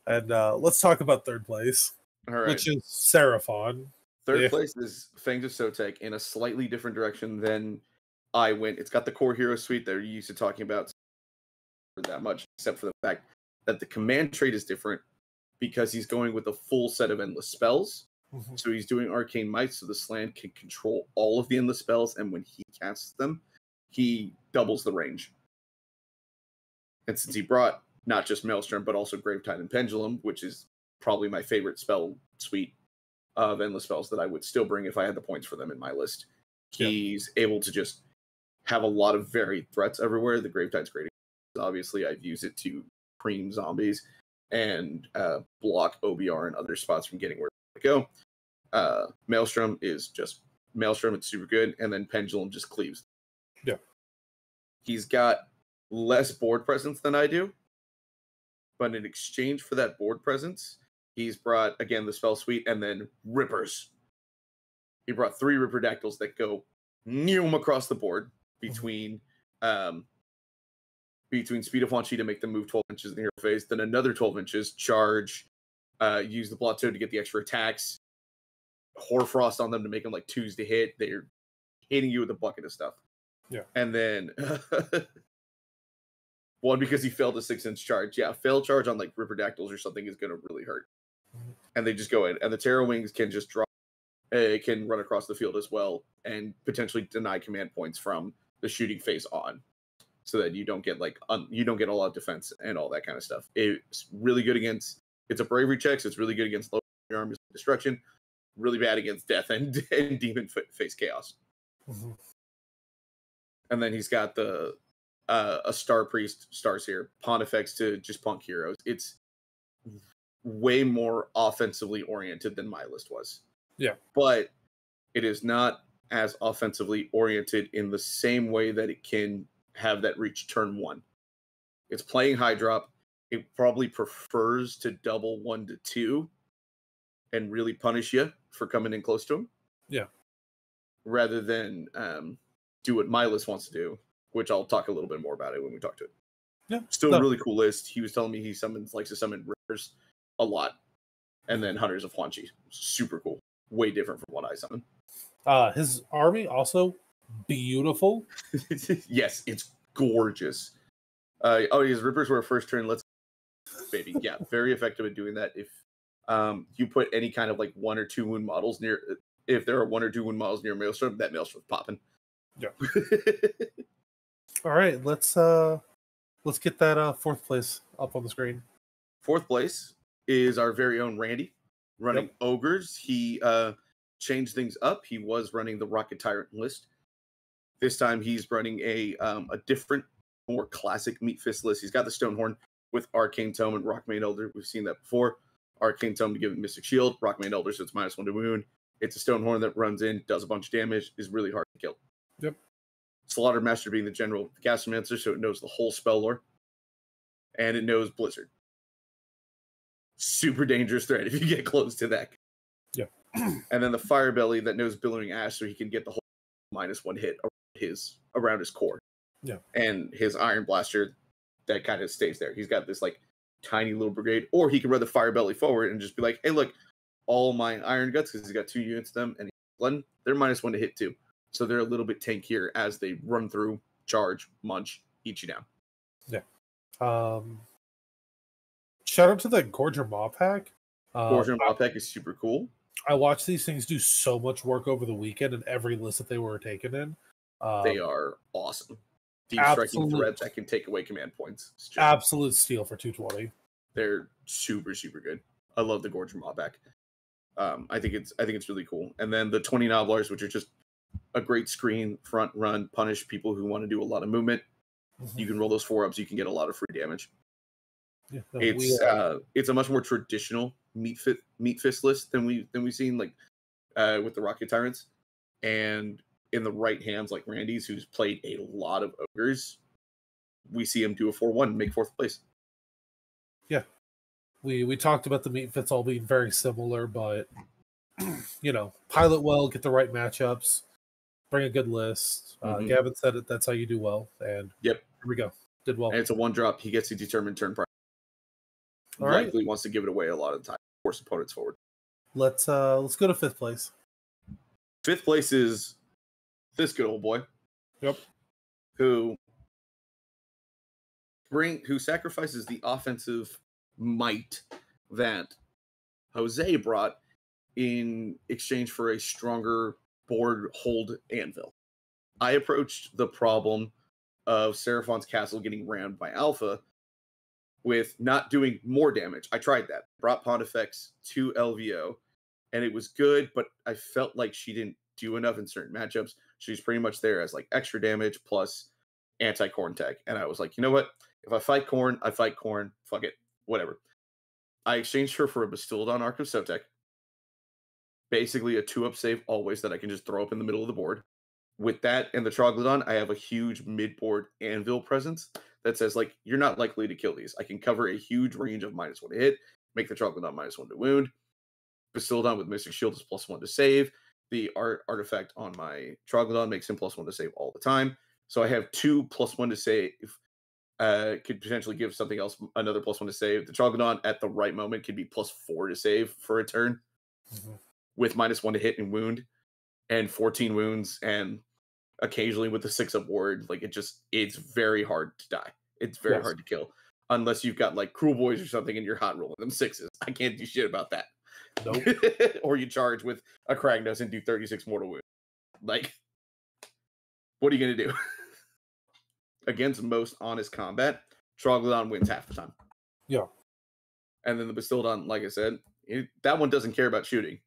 And uh, let's talk about third place, All right. which is Seraphon. Third Yeah. place is Fangs of Sotek in a slightly different direction than I went. It's got the core hero suite that you're used to talking about that much, except for the fact that the command trait is different because he's going with a full set of endless spells. Mhm. So he's doing arcane might, so the Slann can control all of the endless spells, and when he casts them, he doubles the range. And since he brought not just Maelstrom, but also Gravetide and Pendulum, which is probably my favorite spell suite of endless spells that I would still bring if I had the points for them in my list. He's able to just have a lot of varied threats everywhere. The Gravetide's great. Obviously, I've used it to cream zombies and uh, block OBR and other spots from getting where they go. Uh, Maelstrom is just Maelstrom. It's super good, and then Pendulum just cleaves. Yeah. He's got less board presence than I do, but in exchange for that board presence, he's brought again the spell suite and then Rippers. He brought three Ripperdactyls that go neum across the board between um between speed of Huanchi to make them move 12 inches in the hero phase, then another 12 inches, charge, uh, use the Blotto to get the extra attacks, Hoarfrost on them to make them like twos to hit. They're hitting you with a bucket of stuff. Yeah. And then one because he failed a six inch charge. Yeah, fail charge on like Ripperdactyls or something is gonna really hurt. And they just go in. And the Terror Wings can just drop it can run across the field as well and potentially deny command points from the shooting phase on so that you don't get like un- you don't get a lot of defense and all that kind of stuff it's really good against it's a bravery check so it's really good against low armies destruction really bad against death and, and demon fa- face chaos Mhm. and then he's got the uh, a star priest Starseer pawn effects to just punk heroes. It's way more offensively oriented than my list was. Yeah. but it is not as offensively oriented in the same way that it can have that reach turn one. It's playing high drop. It probably prefers to double one to two and really punish you for coming in close to him. Yeah. rather than um, do what my list wants to do, which I'll talk a little bit more about it when we talk to it. Yeah. Still no. a really cool list. He was telling me he summons likes to summon rivers a lot. And then Hunters of Huanchi. Super cool. Way different from what I summon. Uh, his army also beautiful. yes, it's gorgeous. Uh, oh, his rippers were a first turn. Let's baby. Yeah, very effective at doing that. If um, you put any kind of like one or two wound models near, if there are one or two wound models near Maelstrom, that Maelstrom's popping. Yeah. All right, let's uh let's get that uh fourth place up on the screen. Fourth place is our very own Randy running ogres. He uh changed things up. He was running the Rocket Tyrant list. This time he's running a um a different, more classic Meat Fist list. He's got the Stonehorn with Arcane Tome and Rockmane Elder. We've seen that before. Arcane Tome to give it Mystic Shield, Rockmane Elder, so it's minus one to wound. It's a Stonehorn that runs in, does a bunch of damage, is really hard to kill. Yep. Slaughter Master being the general Gastromancer, so it knows the whole spell lore. And it knows Blizzard. Super dangerous threat if you get close to that. Yeah. and then the Fire Belly that knows Billowing Ash, so he can get the whole minus one hit around his around his core. Yeah. And his Iron Blaster that kind of stays there. He's got this like tiny little brigade, or he can run the Fire Belly forward and just be like, "Hey, look, all my Iron Guts because he's got two units of them, and Glenn, they're minus one to hit too. So they're a little bit tankier as they run through, charge, munch, eat you down. Yeah. Um, shout out to the Gorger Maw Pack. Uh, Gorger Maw Pack is super cool. I watched these things do so much work over the weekend in every list that they were taken in. Um, they are awesome. Deep striking absolute- threats that can take away command points. Absolute steal for 220. they're super super good. I love the Gorger Maw Pack. Um, I think it's I think it's really cool. And then the twenty Gnoblars, which are just a great screen front run punish people who want to do a lot of movement. Mhm. You can roll those four ups. You can get a lot of free damage. Yeah, it's uh, uh, it's a much more traditional meat fit meat fist list than we than we've seen like uh, with the Rocket Tyrants, and in the right hands like Randy's, who's played a lot of ogres, we see him do a four one make fourth place. Yeah, we we talked about the meat fits all being very similar, but you know, pilot well, get the right matchups, bring a good list. Uh, Mhm. Gavin said it. That's how you do well. And Yep. here we go. Did well. And it's a one drop. He gets to determine turn price. All right. Likely wants to give it away a lot of the time. Force opponents forward. Let's uh let's go to fifth place. Fifth place is this good old boy. Yep. Who bring who sacrifices the offensive might that Jose brought in exchange for a stronger board hold anvil. I approached the problem of Seraphon's castle getting rammed by Alpha with not doing more damage. I tried that. Brought Pontifex to LVO and it was good, but I felt like she didn't do enough in certain matchups. She's pretty much there as like extra damage plus anti corn tech. And I was like, you know what? If I fight corn, I fight corn. Fuck it. Whatever. I exchanged her for a Bastiladon Arc of Sotek. Basically a two up save always that I can just throw up in the middle of the board. With that and the Troglodon, I have a huge mid board anvil presence that says like you're not likely to kill these. I can cover a huge range of minus one to hit, make the Troglodon minus one to wound. Bastiladon with Mystic Shield is plus one to save. The art artifact on my Troglodon makes him plus one to save all the time. So I have two plus one to save. Uh, could potentially give something else another plus one to save. The Troglodon at the right moment could be plus four to save for a turn Mhm. With minus one to hit and wound, and 14 wounds, and occasionally with the six up ward. Like it just, it's very hard to die. It's very Yes. hard to kill unless you've got like Kruleboyz or something and you're hot rolling them sixes. I can't do shit about that. Nope. or you charge with a Kragnos and do 36 mortal wounds Like, what are you gonna do? Against most honest combat, Troglodon wins half the time. Yeah. And then the Bastiladon, like I said, it, that one doesn't care about shooting.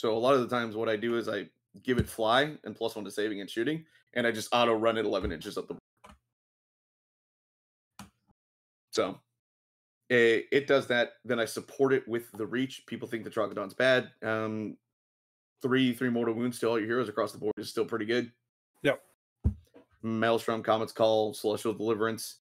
So a lot of the times, what I do is I give it fly and plus one to saving and shooting, and I just auto run it 11 inches up the. Board. So it, it does that. Then I support it with the reach. People think the Troglodon's bad. Um, three three mortal wounds to all your heroes across the board is still pretty good. Yep. Maelstrom, Comet's Call, Celestial Deliverance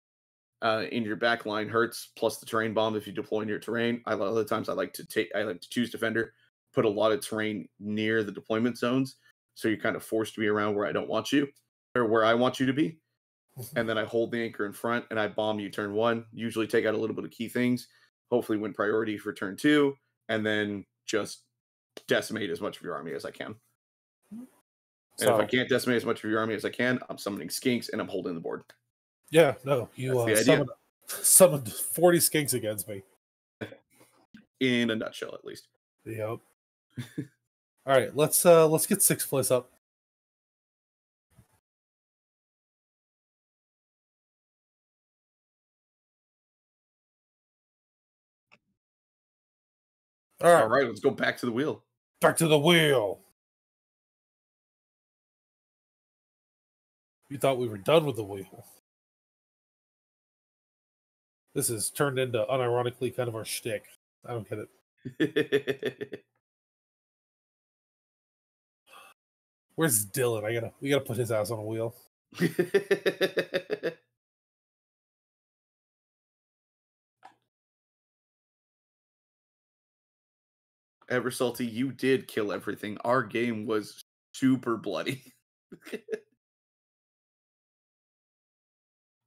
uh, in your back line hurts, plus the terrain bomb if you deploy near terrain. I, a lot of the times I like to take I like to choose defender, put a lot of terrain near the deployment zones, so you're kind of forced to be around where I don't want you or where I want you to be. And then I hold the anchor in front and I bomb you turn one. Usually take out a little bit of key things, hopefully win priority for turn two, and then just decimate as much of your army as I can. And So if I can't decimate as much of your army as I can, I'm summoning skinks and I'm holding the board. yeah, no, you uh, summoned, summoned 40 skinks against me. In a nutshell, at least. Yep. All right, let's uh let's get sixth place up. All right, All right, let's go back to the wheel. back to the wheel. You thought we were done with the wheel. This has turned into unironically kind of our shtick. I don't get it. Where's Dylan? I gotta we gotta put his ass on a wheel. Ever salty, you did kill everything. Our game was super bloody.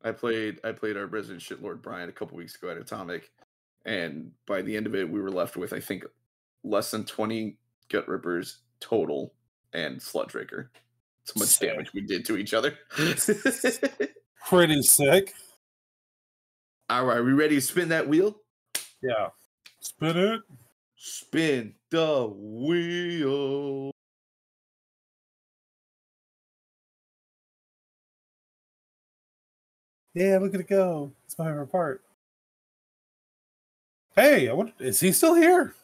I played I played our resident shitlord Brian a couple weeks ago at Atomic, and by the end of it, we were left with I think less than 20 gut rippers total and sludge raker. That's much Sick. damage we did to each other. Pretty sick. All right, are we ready to spin that wheel? Yeah. Spin it. Spin the wheel. Yeah, look at it go. It's my favorite part. Hey, I wonder, is he still here?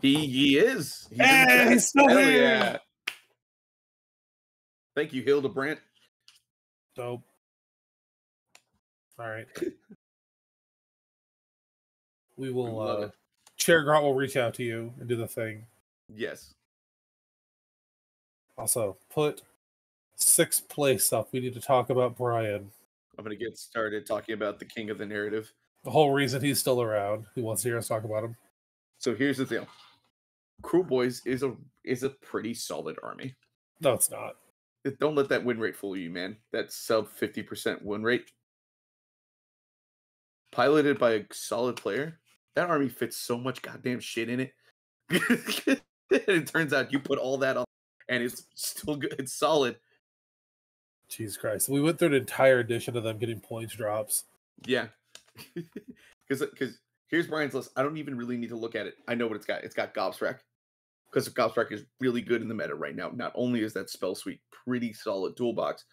He he is. He's Hey, he's still Hell here. yeah. Thank you, Hildebrandt. Dope. All right. We will. Uh, it. Chairgrot will reach out to you and do the thing. Yes. Also, put sixth place up. We need to talk about Brian. I'm gonna get started talking about the king of the narrative. The whole reason he's still around. He wants to hear us talk about him. So here's the deal. Kruleboyz is a is a pretty solid army. No, it's not. Don't let that win rate fool you, man. That sub 50% win rate. Piloted by a solid player, that army fits so much goddamn shit in it. it turns out you put all that on and it's still good. It's solid. Jesus Christ. We went through an entire edition of them getting points drops. Yeah. Because because here's Brian's list. I don't even really need to look at it. I know what it's got. It's got Gobsprakk. Because Gobsprakk is really good in the meta right now. Not only is that spell suite pretty solid toolbox,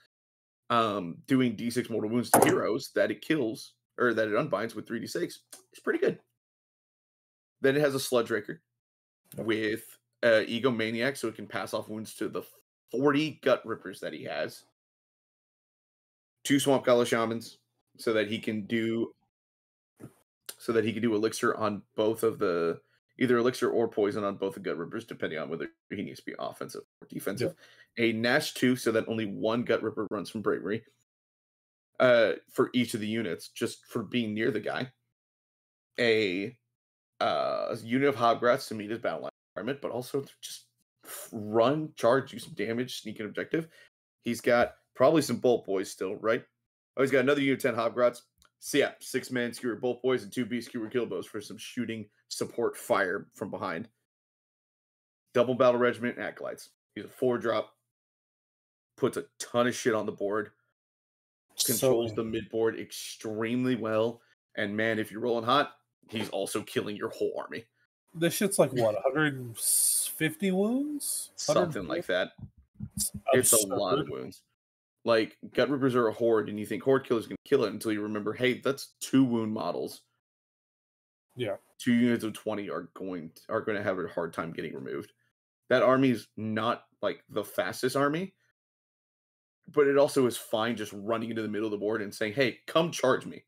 um, doing D6 mortal wounds to heroes that it kills or that it unbinds with 3D6 is pretty good. Then it has a Sludge Raker with uh, Egomaniac, so it can pass off wounds to the 40 gut rippers that he has. Two Swampcalla Shamans, so that he can do so that he can do elixir on both of the either elixir or poison on both the gut rippers, depending on whether he needs to be offensive or defensive. A Gnashtoof, so that only one gut ripper runs from bravery. Uh, for each of the units, just for being near the guy. A uh unit of Hobgrots to meet his battle line requirement, but also just run, charge, do some damage, sneak an objective. He's got probably some bolt boys still, right? Oh, he's got another unit 10 Hobgrots. So yeah, six man skewer bolt boys and two beast skewer killbows for some shooting support fire from behind. Double battle regiment and acolytes. He's a four drop. Puts a ton of shit on the board. Controls So, the mid board extremely well. And man, if you're rolling hot, he's also killing your whole army. this shit's like what, 150 wounds? Something like that. It's a lot of wounds. Like gut rippers are a horde, and you think horde killer's gonna kill it until you remember, hey, that's two wound models. Yeah. Two units of 20 are going are going to have a hard time getting removed. That army's not like the fastest army, but it also is fine just running into the middle of the board and saying, Hey, come charge me.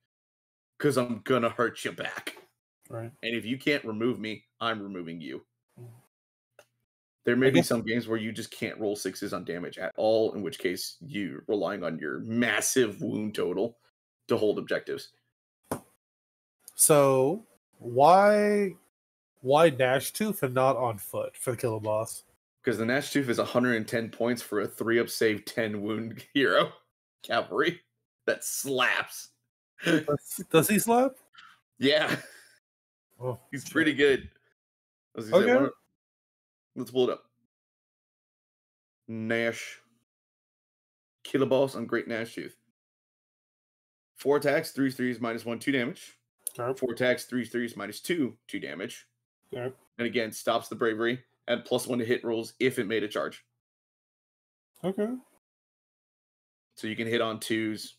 Cause I'm gonna hurt you back. Right. And if you can't remove me, I'm removing you. There may be some games where you just can't roll sixes on damage at all, in which case you're relying on your massive wound total to hold objectives. So why why Gnashtoof and not on foot for the Killaboss? Because the Gnashtoof is 110 points for a three up save, 10 wound hero cavalry. That slaps. Does, does he slap? yeah, Oh, he's pretty good. I was gonna say, Okay. don't- Let's pull it up. Nash. Killaboss on Great Gnashtoof. Four attacks, three threes, minus one, two damage. Okay. Four attacks, three threes, minus two, two damage. Okay. And again, stops the bravery and plus one to hit rolls if it made a charge. Okay. So you can hit on twos.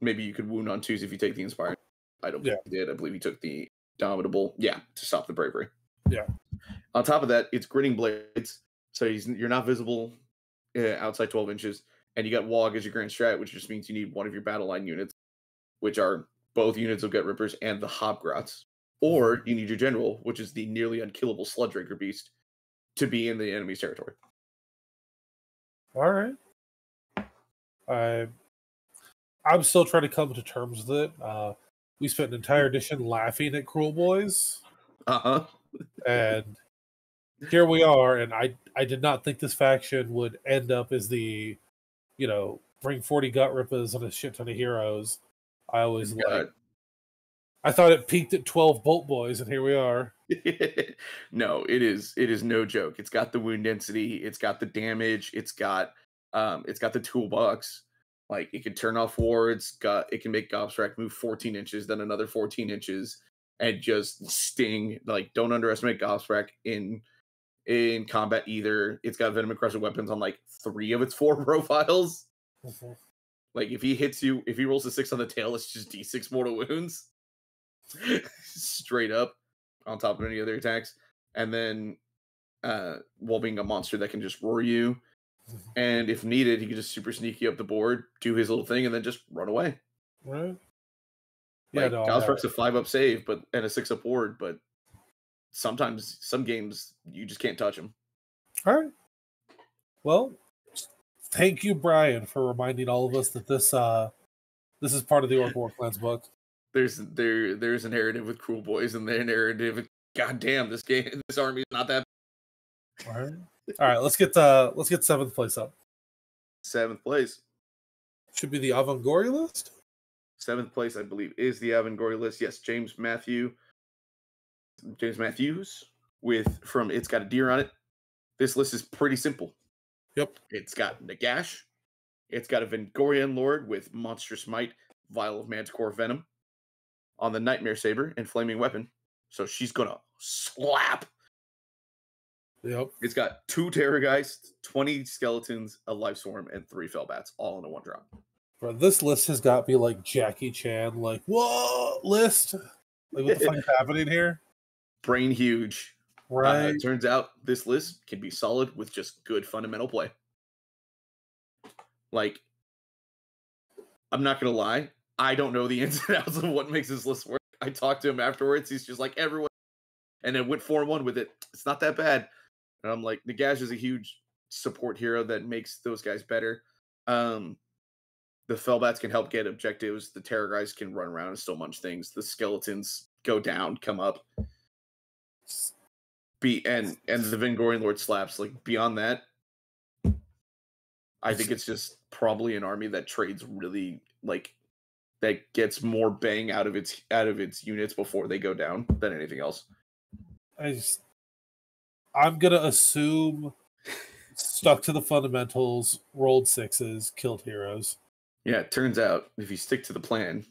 Maybe you could wound on twos if you take the inspired. I don't Yeah. did. I believe he took the domitable. Yeah, to stop the bravery. Yeah. On top of that, it's grinning blades, so he's you're not visible uh, outside 12 inches, and you got Wog as your grand strat, which just means you need one of your battle line units, which are both units of Gut Rippers and the Hobgrots, or you need your general, which is the nearly unkillable Sludge Raker beast, to be in the enemy's territory. All right. I I'm still trying to come to terms with it. Uh, we spent an entire edition laughing at Kruleboyz, Uh huh. and here we are. And I I did not think this faction would end up as the, you know, bring forty gut rippers and a shit ton of heroes. I always like. I thought it peaked at 12 Bolt Boys, and here we are. no, it is it is no joke. It's got the wound density, it's got the damage, it's got um it's got the toolbox. Like it can turn off wards, got it can make Gobsprakk move 14 inches, then another 14 inches, and just sting. Like, don't underestimate Gobsprakk in in combat either. It's got venom and crushing weapons on like three of its four profiles. Like if he hits you, if he rolls a six on the tail, it's just D6 mortal wounds. Straight up on top of any other attacks. And then uh while being a monster that can just roar you. And if needed, he can just super sneaky up the board, do his little thing, and then just run away. Right? Yeah, like, no, Gobsprakk's a five up save, but and a six up ward, but sometimes some games you just can't touch them. All right. Well, thank you, Brian, for reminding all of us that this uh this is part of the Orruk Warclans book. There's there there's a narrative with Kruleboyz and their narrative. God damn, this game this army is not that all right. All right, let's get uh let's get seventh place up. Seventh place. Should be the Avengorii list. Seventh place, I believe, is the Avengorii list. Yes, James Matthew. James Matthews with from It's Got a Deer on it. This list is pretty simple. Yep. It's got Nagash. It's got a Vengorian Lord with Monstrous Might, Vial of Manticore Venom on the Nightmare Saber and Flaming Weapon. So she's gonna slap. Yep. It's got two Terrorgheist, 20 skeletons, a life swarm, and three Fellbats, all in a one drop. Bro, this list has got me like Jackie Chan, like, what list? Like, what the fuck is happening here? Brain huge. Right. Uh, it turns out this list can be solid with just good fundamental play. Like, I'm not gonna lie, I don't know the ins and outs of what makes this list work. I talked to him afterwards. He's just like everyone, and then went four one with it. It's not that bad. And I'm like, Nagash is a huge support hero that makes those guys better. Um, the Fellbats can help get objectives. The Terrorgheist can run around and still munch things. The skeletons go down, come up. Be and and the Vengorian Lord slaps. Like beyond that, I think it's just probably an army that trades really like that gets more bang out of its out of its units before they go down than anything else. I just I'm gonna assume stuck to the fundamentals, rolled sixes, killed heroes. Yeah, it turns out if you stick to the plan,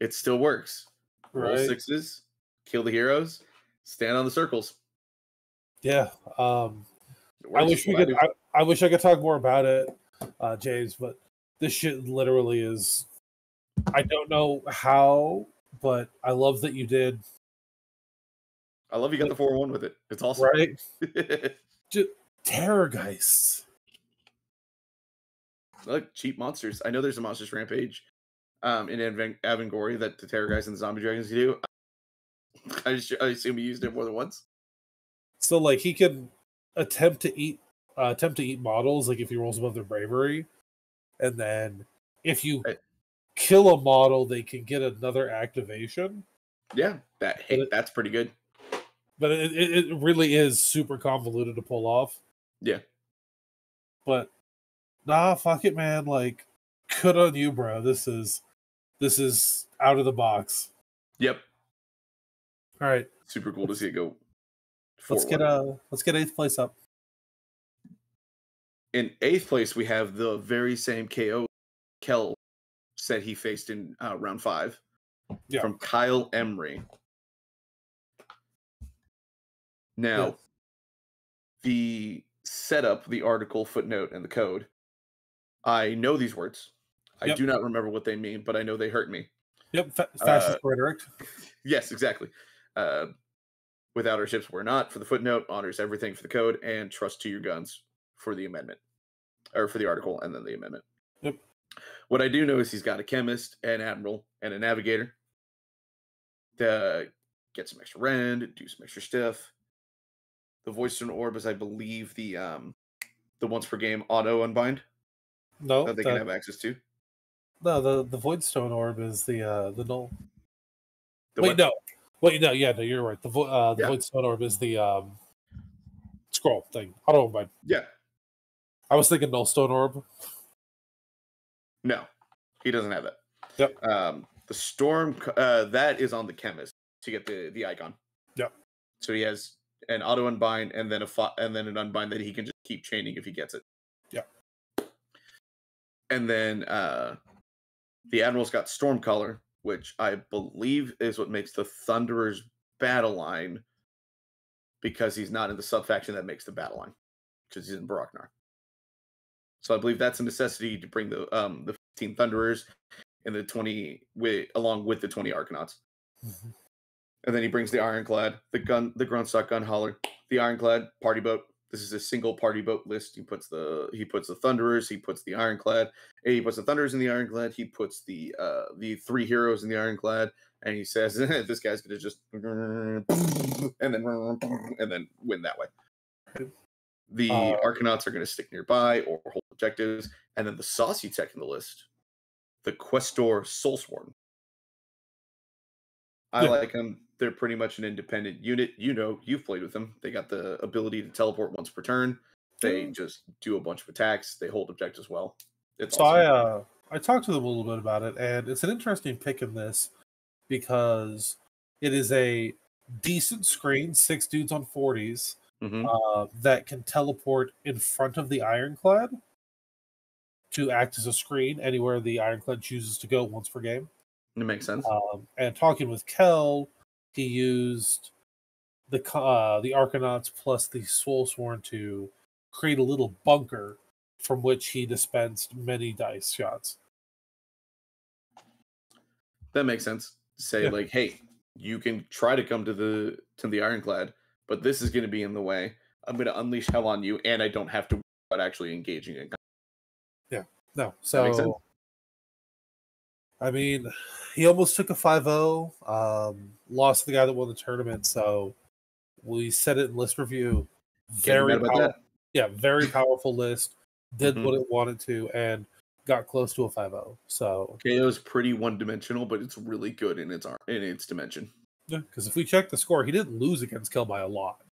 it still works. Roll sixes, kill the heroes, stand on the circles. Yeah. Um I wish we could. I, I wish I could talk more about it, uh, James, but this shit literally is I don't know how, but I love that you did, I love you got the four one with it. It's awesome. right? Terrorgheists. Look, cheap monsters. I know there's a monsters rampage um in Avan- Avengorii that the terror guys and the zombie dragons do. I, just, I assume he used it more than once. So like he can attempt to eat uh, attempt to eat models like if he rolls above their bravery, and then if you Right. kill a model, they can get another activation. Yeah, that hey, it- that's pretty good. But it, it, it really is super convoluted to pull off. Yeah. But nah, fuck it, man. Like, good on you, bro. This is this is out of the box. Yep, All right, super cool to see it go. let's get 4-1. uh let's get eighth place up. in eighth place, we have the very same KO Kel said he faced in uh, round five Yeah. from Kyle Emery. Now, Yeah. the setup, the article, footnote, and the code. I know these words. I Yep. do not remember what they mean, but I know they hurt me. Yep, fa- fascist Uh, rhetoric. Yes, exactly. Uh, without our ships, we're not. For the footnote, honors everything for the code, and trust to your guns for the amendment, or for the article, and then the amendment. Yep. What I do know is he's got a chemist, an admiral, and a navigator. To get some extra rend, do some extra stuff. The voice stone orb is, I believe, the um, the once per game auto unbind No, that they the, can have access to. no, the the void stone orb is the uh the null. The Wait, what? no, wait, no, yeah, no, you're right. The vo- uh the Yeah. void stone orb is the um scroll thing. I don't unbind. Yeah, I was thinking null stone orb. No, he doesn't have that. Yep. Um, The storm uh, that is on the chemist to get the the icon. Yep. So he has an auto unbind and then a fi- and then an unbind that he can just keep chaining if he gets it. Yep. And then uh the admiral's got Stormcaller, which I believe is what makes the Thunderer's battle line because he's not in the subfaction that makes the battle line because he's in Barak-Nar. So I believe that's a necessity to bring the um the 15 Thunderers and the 20 with along with the 20 Arcanauts. Mhm. And then he brings the Ironclad, the gun, the Grundstok gun hauler, the Ironclad party boat. This is a single party boat list. He puts the he puts the Thunderers, he puts the Ironclad, eh, he puts the Thunderers in the Ironclad, he puts the uh the three heroes in the Ironclad, and he says this guy's gonna just and then and then win that way. The Uh, Arcanauts are gonna stick nearby or hold objectives, and then the saucy tech in the list, the Questor Soulsworn. I Yeah. like them. They're pretty much an independent unit. You know, you've played with them. They got the ability to teleport once per turn. They just do a bunch of attacks. They hold objectives well. It's So I uh I talked to them a little bit about it, and it's an interesting pick in this because it is a decent screen, six dudes on forties, Mhm. uh, that can teleport in front of the ironclad to act as a screen anywhere the ironclad chooses to go once per game. It makes sense. Um, and talking with Kel, he used the uh, the Arcanauts plus the Soulsworn to create a little bunker from which he dispensed many dice shots. that makes sense. Say Yeah. like, hey, you can try to come to the to the Ironclad, but this is going to be in the way. I'm going to unleash hell on you, and I don't have to worry about actually engaging in. No, That makes sense. so I mean, he almost took a 5-0, um, lost to the guy that won the tournament. So we said it in list review. Very yeah, very powerful list. Did Mhm. what it wanted to and got close to a 5-0. So KO is pretty one dimensional, but it's really good in its in its dimension. yeah, because if we check the score, he didn't lose against Kel by a lot.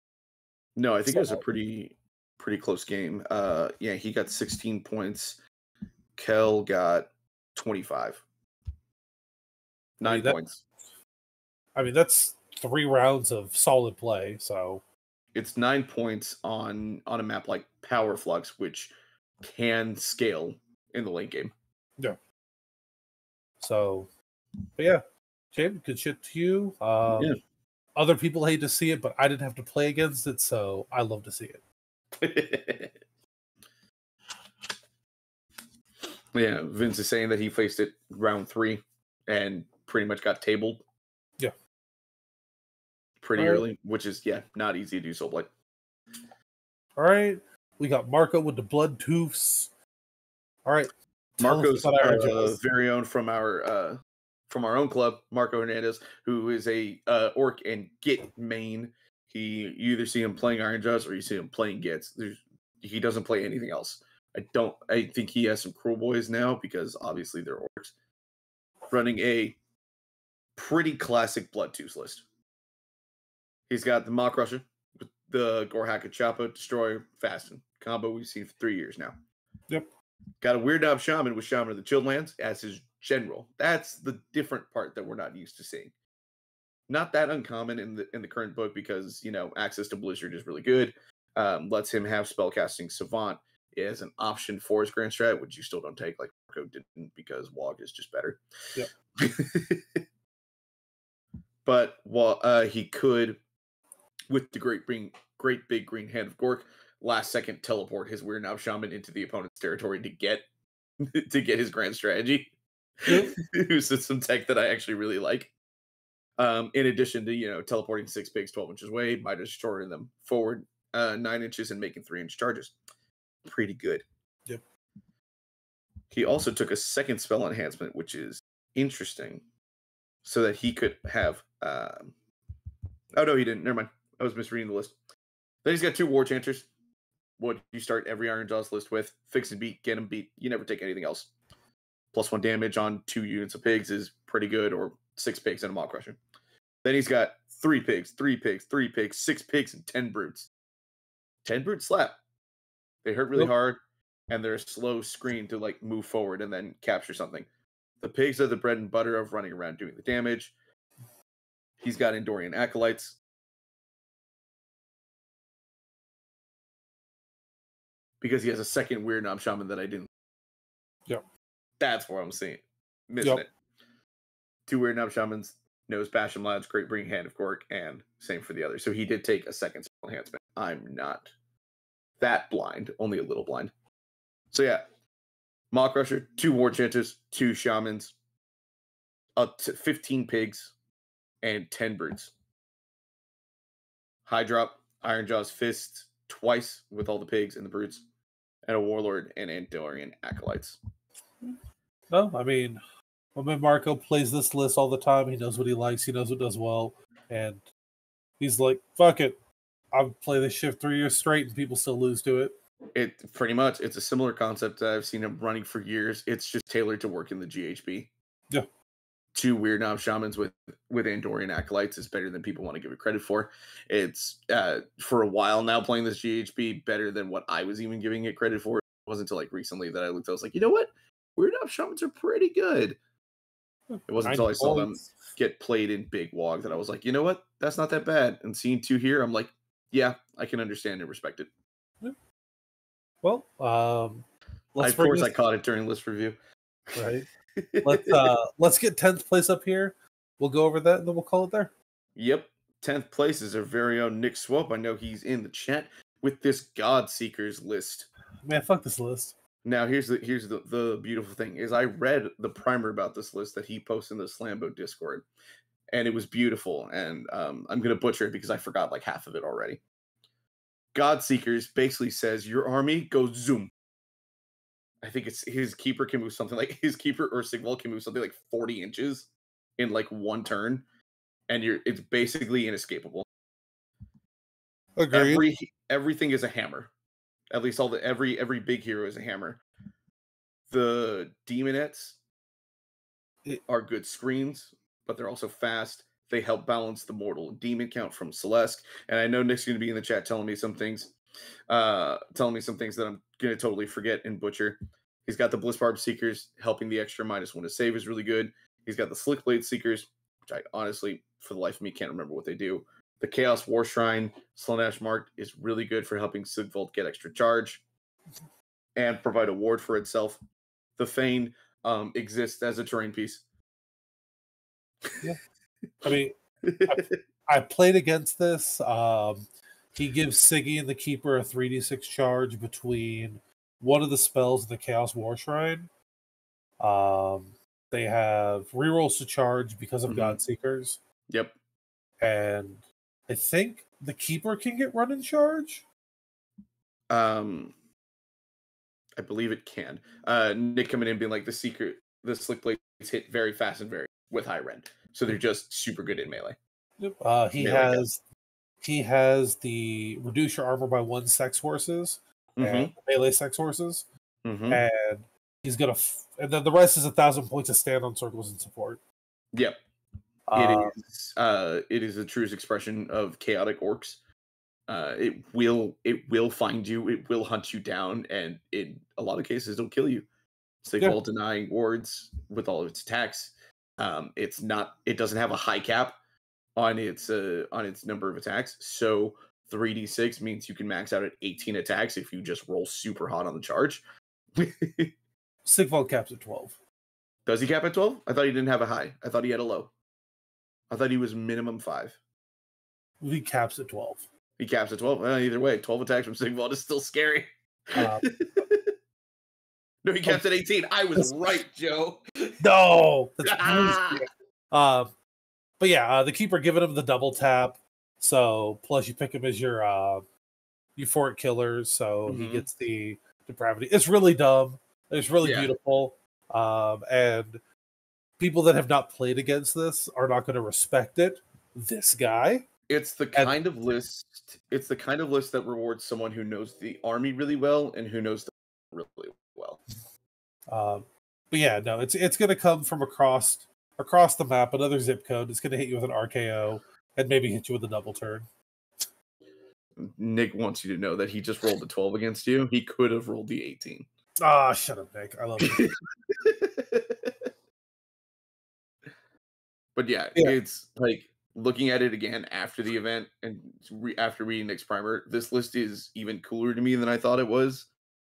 No, I think it was a pretty pretty close game. Uh, yeah, he got 16 points. Kel got 25. Nine that- points. I mean, that's three rounds of solid play. So It's nine points on on a map like Power Flux, which can scale in the late game. Yeah. So, but yeah, Jim, good shit to you. Um, Yeah. Other people hate to see it, but I didn't have to play against it, so I love to see it. yeah, Vince is saying that he faced it round three and pretty much got tabled. Yeah. Pretty early, which is yeah, not easy to do so blade. All right, we got Marco with the Bloodtoofs. All right, Marco's our uh, very own from our uh, from our own club, Marco Hernandez, who is a uh, orc and Git main. He you either see him playing Ironjawz or you see him playing Gits. There's he doesn't play anything else. I don't. I think he has some Kruleboyz now because obviously they're orcs. Running a pretty classic Bloodtoof list. He's got the Maw-krusha, with the Gorhaka Choppa, Destroyer, Fasten combo we've seen for three years now. Yep. Got a Weirdnob Shaman with Shaman of the Chilled Lands as his general. That's the different part that we're not used to seeing. Not that uncommon in the in the current book because you know access to Blizzard is really good. Um, lets him have spellcasting Savant as an option for his Grand Strat, which you still don't take like Marco didn't because Wog is just better. Yep. but while uh, he could, with the great green, great big green hand of Gork, last second teleport his Weirdnob Shaman into the opponent's territory to get to get his grand strategy. Yep. Some tech that I actually really like. Um, in addition to you know teleporting six pigs twelve inches away, might have destroying them forward uh, nine inches and making three inch charges, pretty good. Yep. He also took a second spell enhancement, which is interesting, so that he could have. Um, oh no, he didn't. Never mind. I was misreading the list. Then he's got two war chanters. What you start every Ironjawz list with: fix and beat, get him beat. You never take anything else. Plus one damage on two units of pigs is pretty good, or six pigs and a Maw-krusha. Then he's got three pigs, three pigs, three pigs, six pigs, and ten brutes. Ten brutes slap. They hurt really hard, and they're a slow screen to like move forward and then capture something. The pigs are the bread and butter of running around doing the damage. He's got Endorian acolytes. Because he has a second Weirdnob shaman that I didn't. Yep. That's what I'm seeing. Missing Yep. it. Two Weirdnob shamans, knows Basham Lads, Great Bring Hand of Gork, and same for the other. So he did take a second enhancement. I'm not that blind, only a little blind. So yeah, Maw-krusha, two War Chanters, two Shamans, up to 15 pigs, and 10 birds. High drop, Ironjawz Fist twice with all the pigs and the brutes, and a Warlord and Andorian Acolytes. No, I mean, I mean, Marco plays this list all the time. He knows what he likes. He knows what does well, and he's like, "Fuck it, I've played this shift three years straight, and people still lose to it." It pretty much it's a similar concept that I've seen him running for years. It's just tailored to work in the GHB. Yeah. Two Weirdnob shamans with with Andorian acolytes is better than people want to give it credit for. It's uh for a while now playing this GHB better than what I was even giving it credit for. It wasn't until like recently that I looked. I was like, you know what, Weirdnob shamans are pretty good. It wasn't until I saw them get played in Big Wog that I was like, you know what, that's not that bad. And seeing two here, I'm like, yeah, I can understand and respect it. Well, um, of course, I caught it during list review. right. Let's uh, let's get tenth place up here. We'll go over that, and then we'll call it there. Yep. 10th place is our very own Nick Swope. I know he's in the chat with this God Seekers list. Man, fuck this list. Now here's the here's the, the beautiful thing is I read the primer about this list that he posted in the Slambo Discord. And it was beautiful. And um, I'm gonna butcher it because I forgot like half of it already. God Seekers basically says your army goes zoom. I think it's his keeper can move something like his keeper or Sigvald can move something like 40 inches in like one turn. And you're it's basically inescapable. Agreed. every everything is a hammer at least all the every every big hero is a hammer the demonettes are good screens but they're also fast they help balance the mortal demon count from celeste. And i know nick's going to be in the chat telling me some things uh telling me some things that i'm going to totally forget in butcher. He's got the bliss barb seekers helping the extra minus one to save is really good. He's got the slick blade seekers which i honestly for the life of me can't remember what they do. The Chaos War Shrine Slaanesh Mark is really good for helping Sigvald get extra charge and provide a ward for itself. The Fane um, exists as a terrain piece. I mean, I played against this. Um, he gives Siggy and the Keeper a 3d6 charge between one of the spells of the Chaos War Shrine. Um, they have rerolls to charge because of Mhm. God Seekers, yep. and I think the Keeper can get run in charge. Um, I believe it can. Uh, Nick coming in being like the secret, the slick blades hit very fast and very with high rend, so they're just super good in melee. Uh, he Melee has he has the reduce your armor by one sex horses Mhm, and melee sex horses, mhm. and he's gonna f- and then the rest is a thousand points of stand on circles and support. Yep. Uh, it is uh it is the truest expression of chaotic orcs uh it will it will find you it will hunt you down and in a lot of cases it'll kill you it's like Yeah. all denying wards with all of its attacks um it's not it doesn't have a high cap on its uh on its number of attacks so 3d6 means you can max out at 18 attacks if you just roll super hot on the charge Sigvald caps at twelve. does he cap at 12 i thought he didn't have a high i thought he had a low i thought he was minimum five He caps at twelve. He caps at 12. Uh, either way, 12 attacks from Sigvald is still scary. Uh, no, he caps at 18. I was right, Joe. no. Um, but yeah, uh, the keeper giving him the double tap. So plus you pick him as your uh, euphoric killer. So he Mhm. gets the depravity. It's really dumb. It's really Yeah. beautiful. Um, and people that have not played against this are not going to respect it. This guy, It's the And- kind of list. It's the kind of list that rewards someone who knows the army really well and who knows the really well. Um, but yeah, no, it's it's going to come from across across the map. Another zip code. It's going to hit you with an RKO and maybe hit you with a double turn. Nick wants you to know that he just rolled a 12 against you. He could have rolled the 18. Ah, shut up, Nick. I love you. But yeah, Yeah. it's like looking at it again after the event and re- after reading Nick's primer, this list is even cooler to me than I thought it was.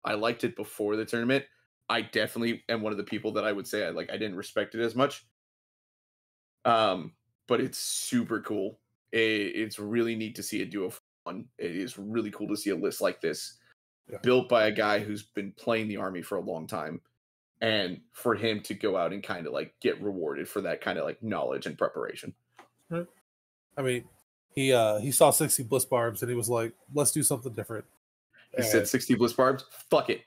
I liked it before the tournament. I definitely am one of the people that I would say I like I didn't respect it as much. Um, but it's super cool. It, it's really neat to see it do a fun. It is really cool to see a list like this Yeah. built by a guy who's been playing the army for a long time and for him to go out and kind of like get rewarded for that kind of like knowledge and preparation. I mean, he uh he saw 60 bliss barbs and he was like, let's do something different. He said And 60 bliss barbs. Fuck it.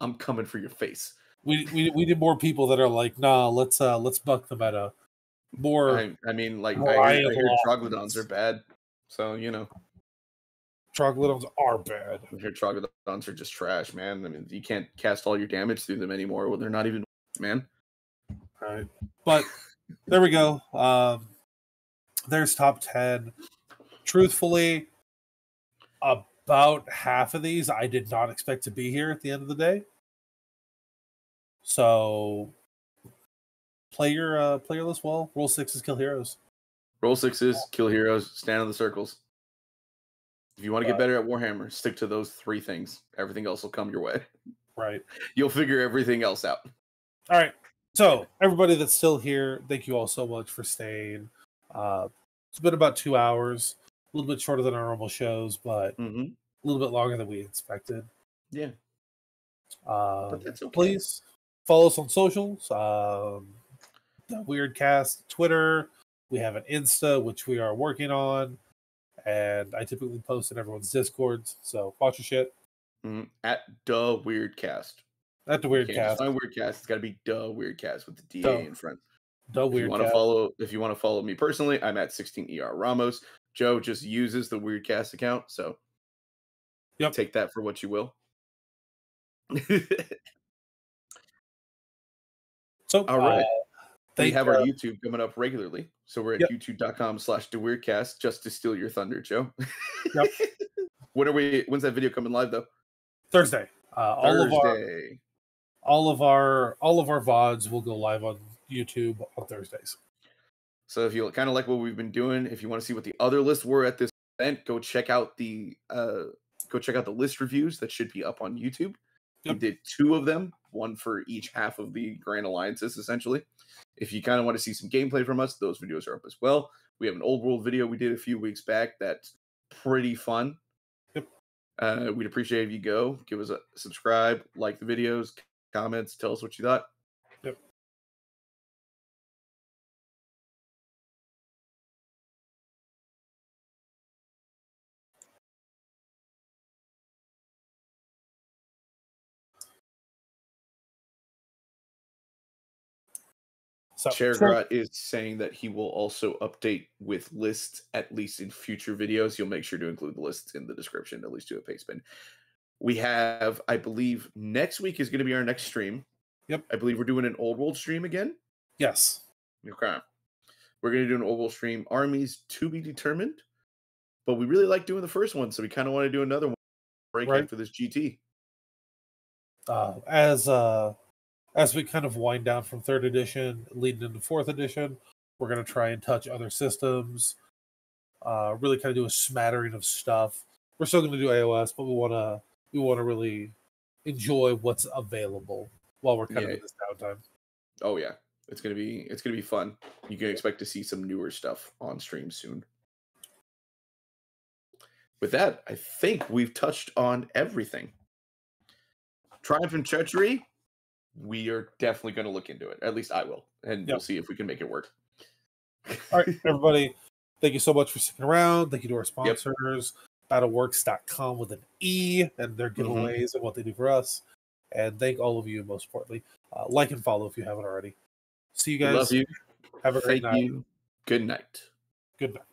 I'm coming for your face. we, we we need more people that are like, nah, let's uh let's buck the meta. More I, I mean, like, I hear, heard, I heard of troglodons are bad. So, you know, troglodytes are bad. I hear troglodons are just trash, man. I mean, you can't cast all your damage through them anymore. Well, they're not even, man. Right. But there we go. Um there's top 10. Truthfully, about half of these I did not expect to be here at the end of the day. So play your uh play your list well. Roll sixes, kill heroes. Roll sixes, kill heroes, stand in the circles. If you want to get better at Warhammer, stick to those three things. Everything else will come your way. Right. You'll figure everything else out. All right. So everybody that's still here, thank you all so much for staying. Uh it's been about two hours, a little bit shorter than our normal shows, but Mm-hmm. A little bit longer than we expected. Yeah, Uh, but that's okay. please follow us on socials. Um, the Weird Cast Twitter. We have an Insta, which we are working on, and I typically post in everyone's Discords. So watch your shit. Mhm. At the Weird Cast. At the Weird Cast. find Weird Cast. It's got to be the Weird Cast with the DA Duh. in front. The If you Weird want to follow, if you want to follow me personally, I'm at 16er Ramos. Joe just uses the Weird Cast account, so Yep. take that for what you will. So All right. uh, we have our uh, YouTube coming up regularly. So we're at Yep. youtube.com slash the weirdcast just to steal your thunder, Joe. Yep. when are we when's that video coming live though? Thursday. Uh, all of our all of our all of our vods will go live on YouTube on Thursdays. So if you kind of like what we've been doing, if you want to see what the other lists were at this event, go check out the uh go check out the list reviews that should be up on YouTube. Yep. We did two of them, one for each half of the Grand Alliances, essentially. If you kind of want to see some gameplay from us, those videos are up as well. We have an old world video we did a few weeks back that's pretty fun. Yep. Uh, we'd appreciate if you go, give us a subscribe, like the videos, comments, tell us what you thought. So Chairgrot is saying that he will also update with lists at least in future videos. He'll make sure to include the lists in the description, at least do a paste bin. We have, I believe, next week is going to be our next stream. Yep. I believe we're doing an old world stream again. yes. Okay. We're going to do an old world stream. Armies to be determined. But we really like doing the first one, so we kind of want to do another one break Right. for this GT. uh, as uh, as we kind of wind down from third edition, leading into fourth edition, we're gonna try and touch other systems. Uh, really kind of do a smattering of stuff. We're still gonna do AOS, but we wanna we wanna really enjoy what's available while we're kind Yeah. of in this downtime. Oh yeah, it's gonna be it's gonna be fun. You can expect to see some newer stuff on stream soon. With that, I think we've touched on everything. Triumph and treachery, we are definitely going to look into it. At least I will, and we'll see if we can make it work. All right, everybody, thank you so much for sticking around. Thank you to our sponsors, battlewerks.com with an E and their Mhm. giveaways and what they do for us. And thank all of you, most importantly. Uh, like and follow if you haven't already. See you guys. Love you. Have a great Thank night. you. Good night. Good night.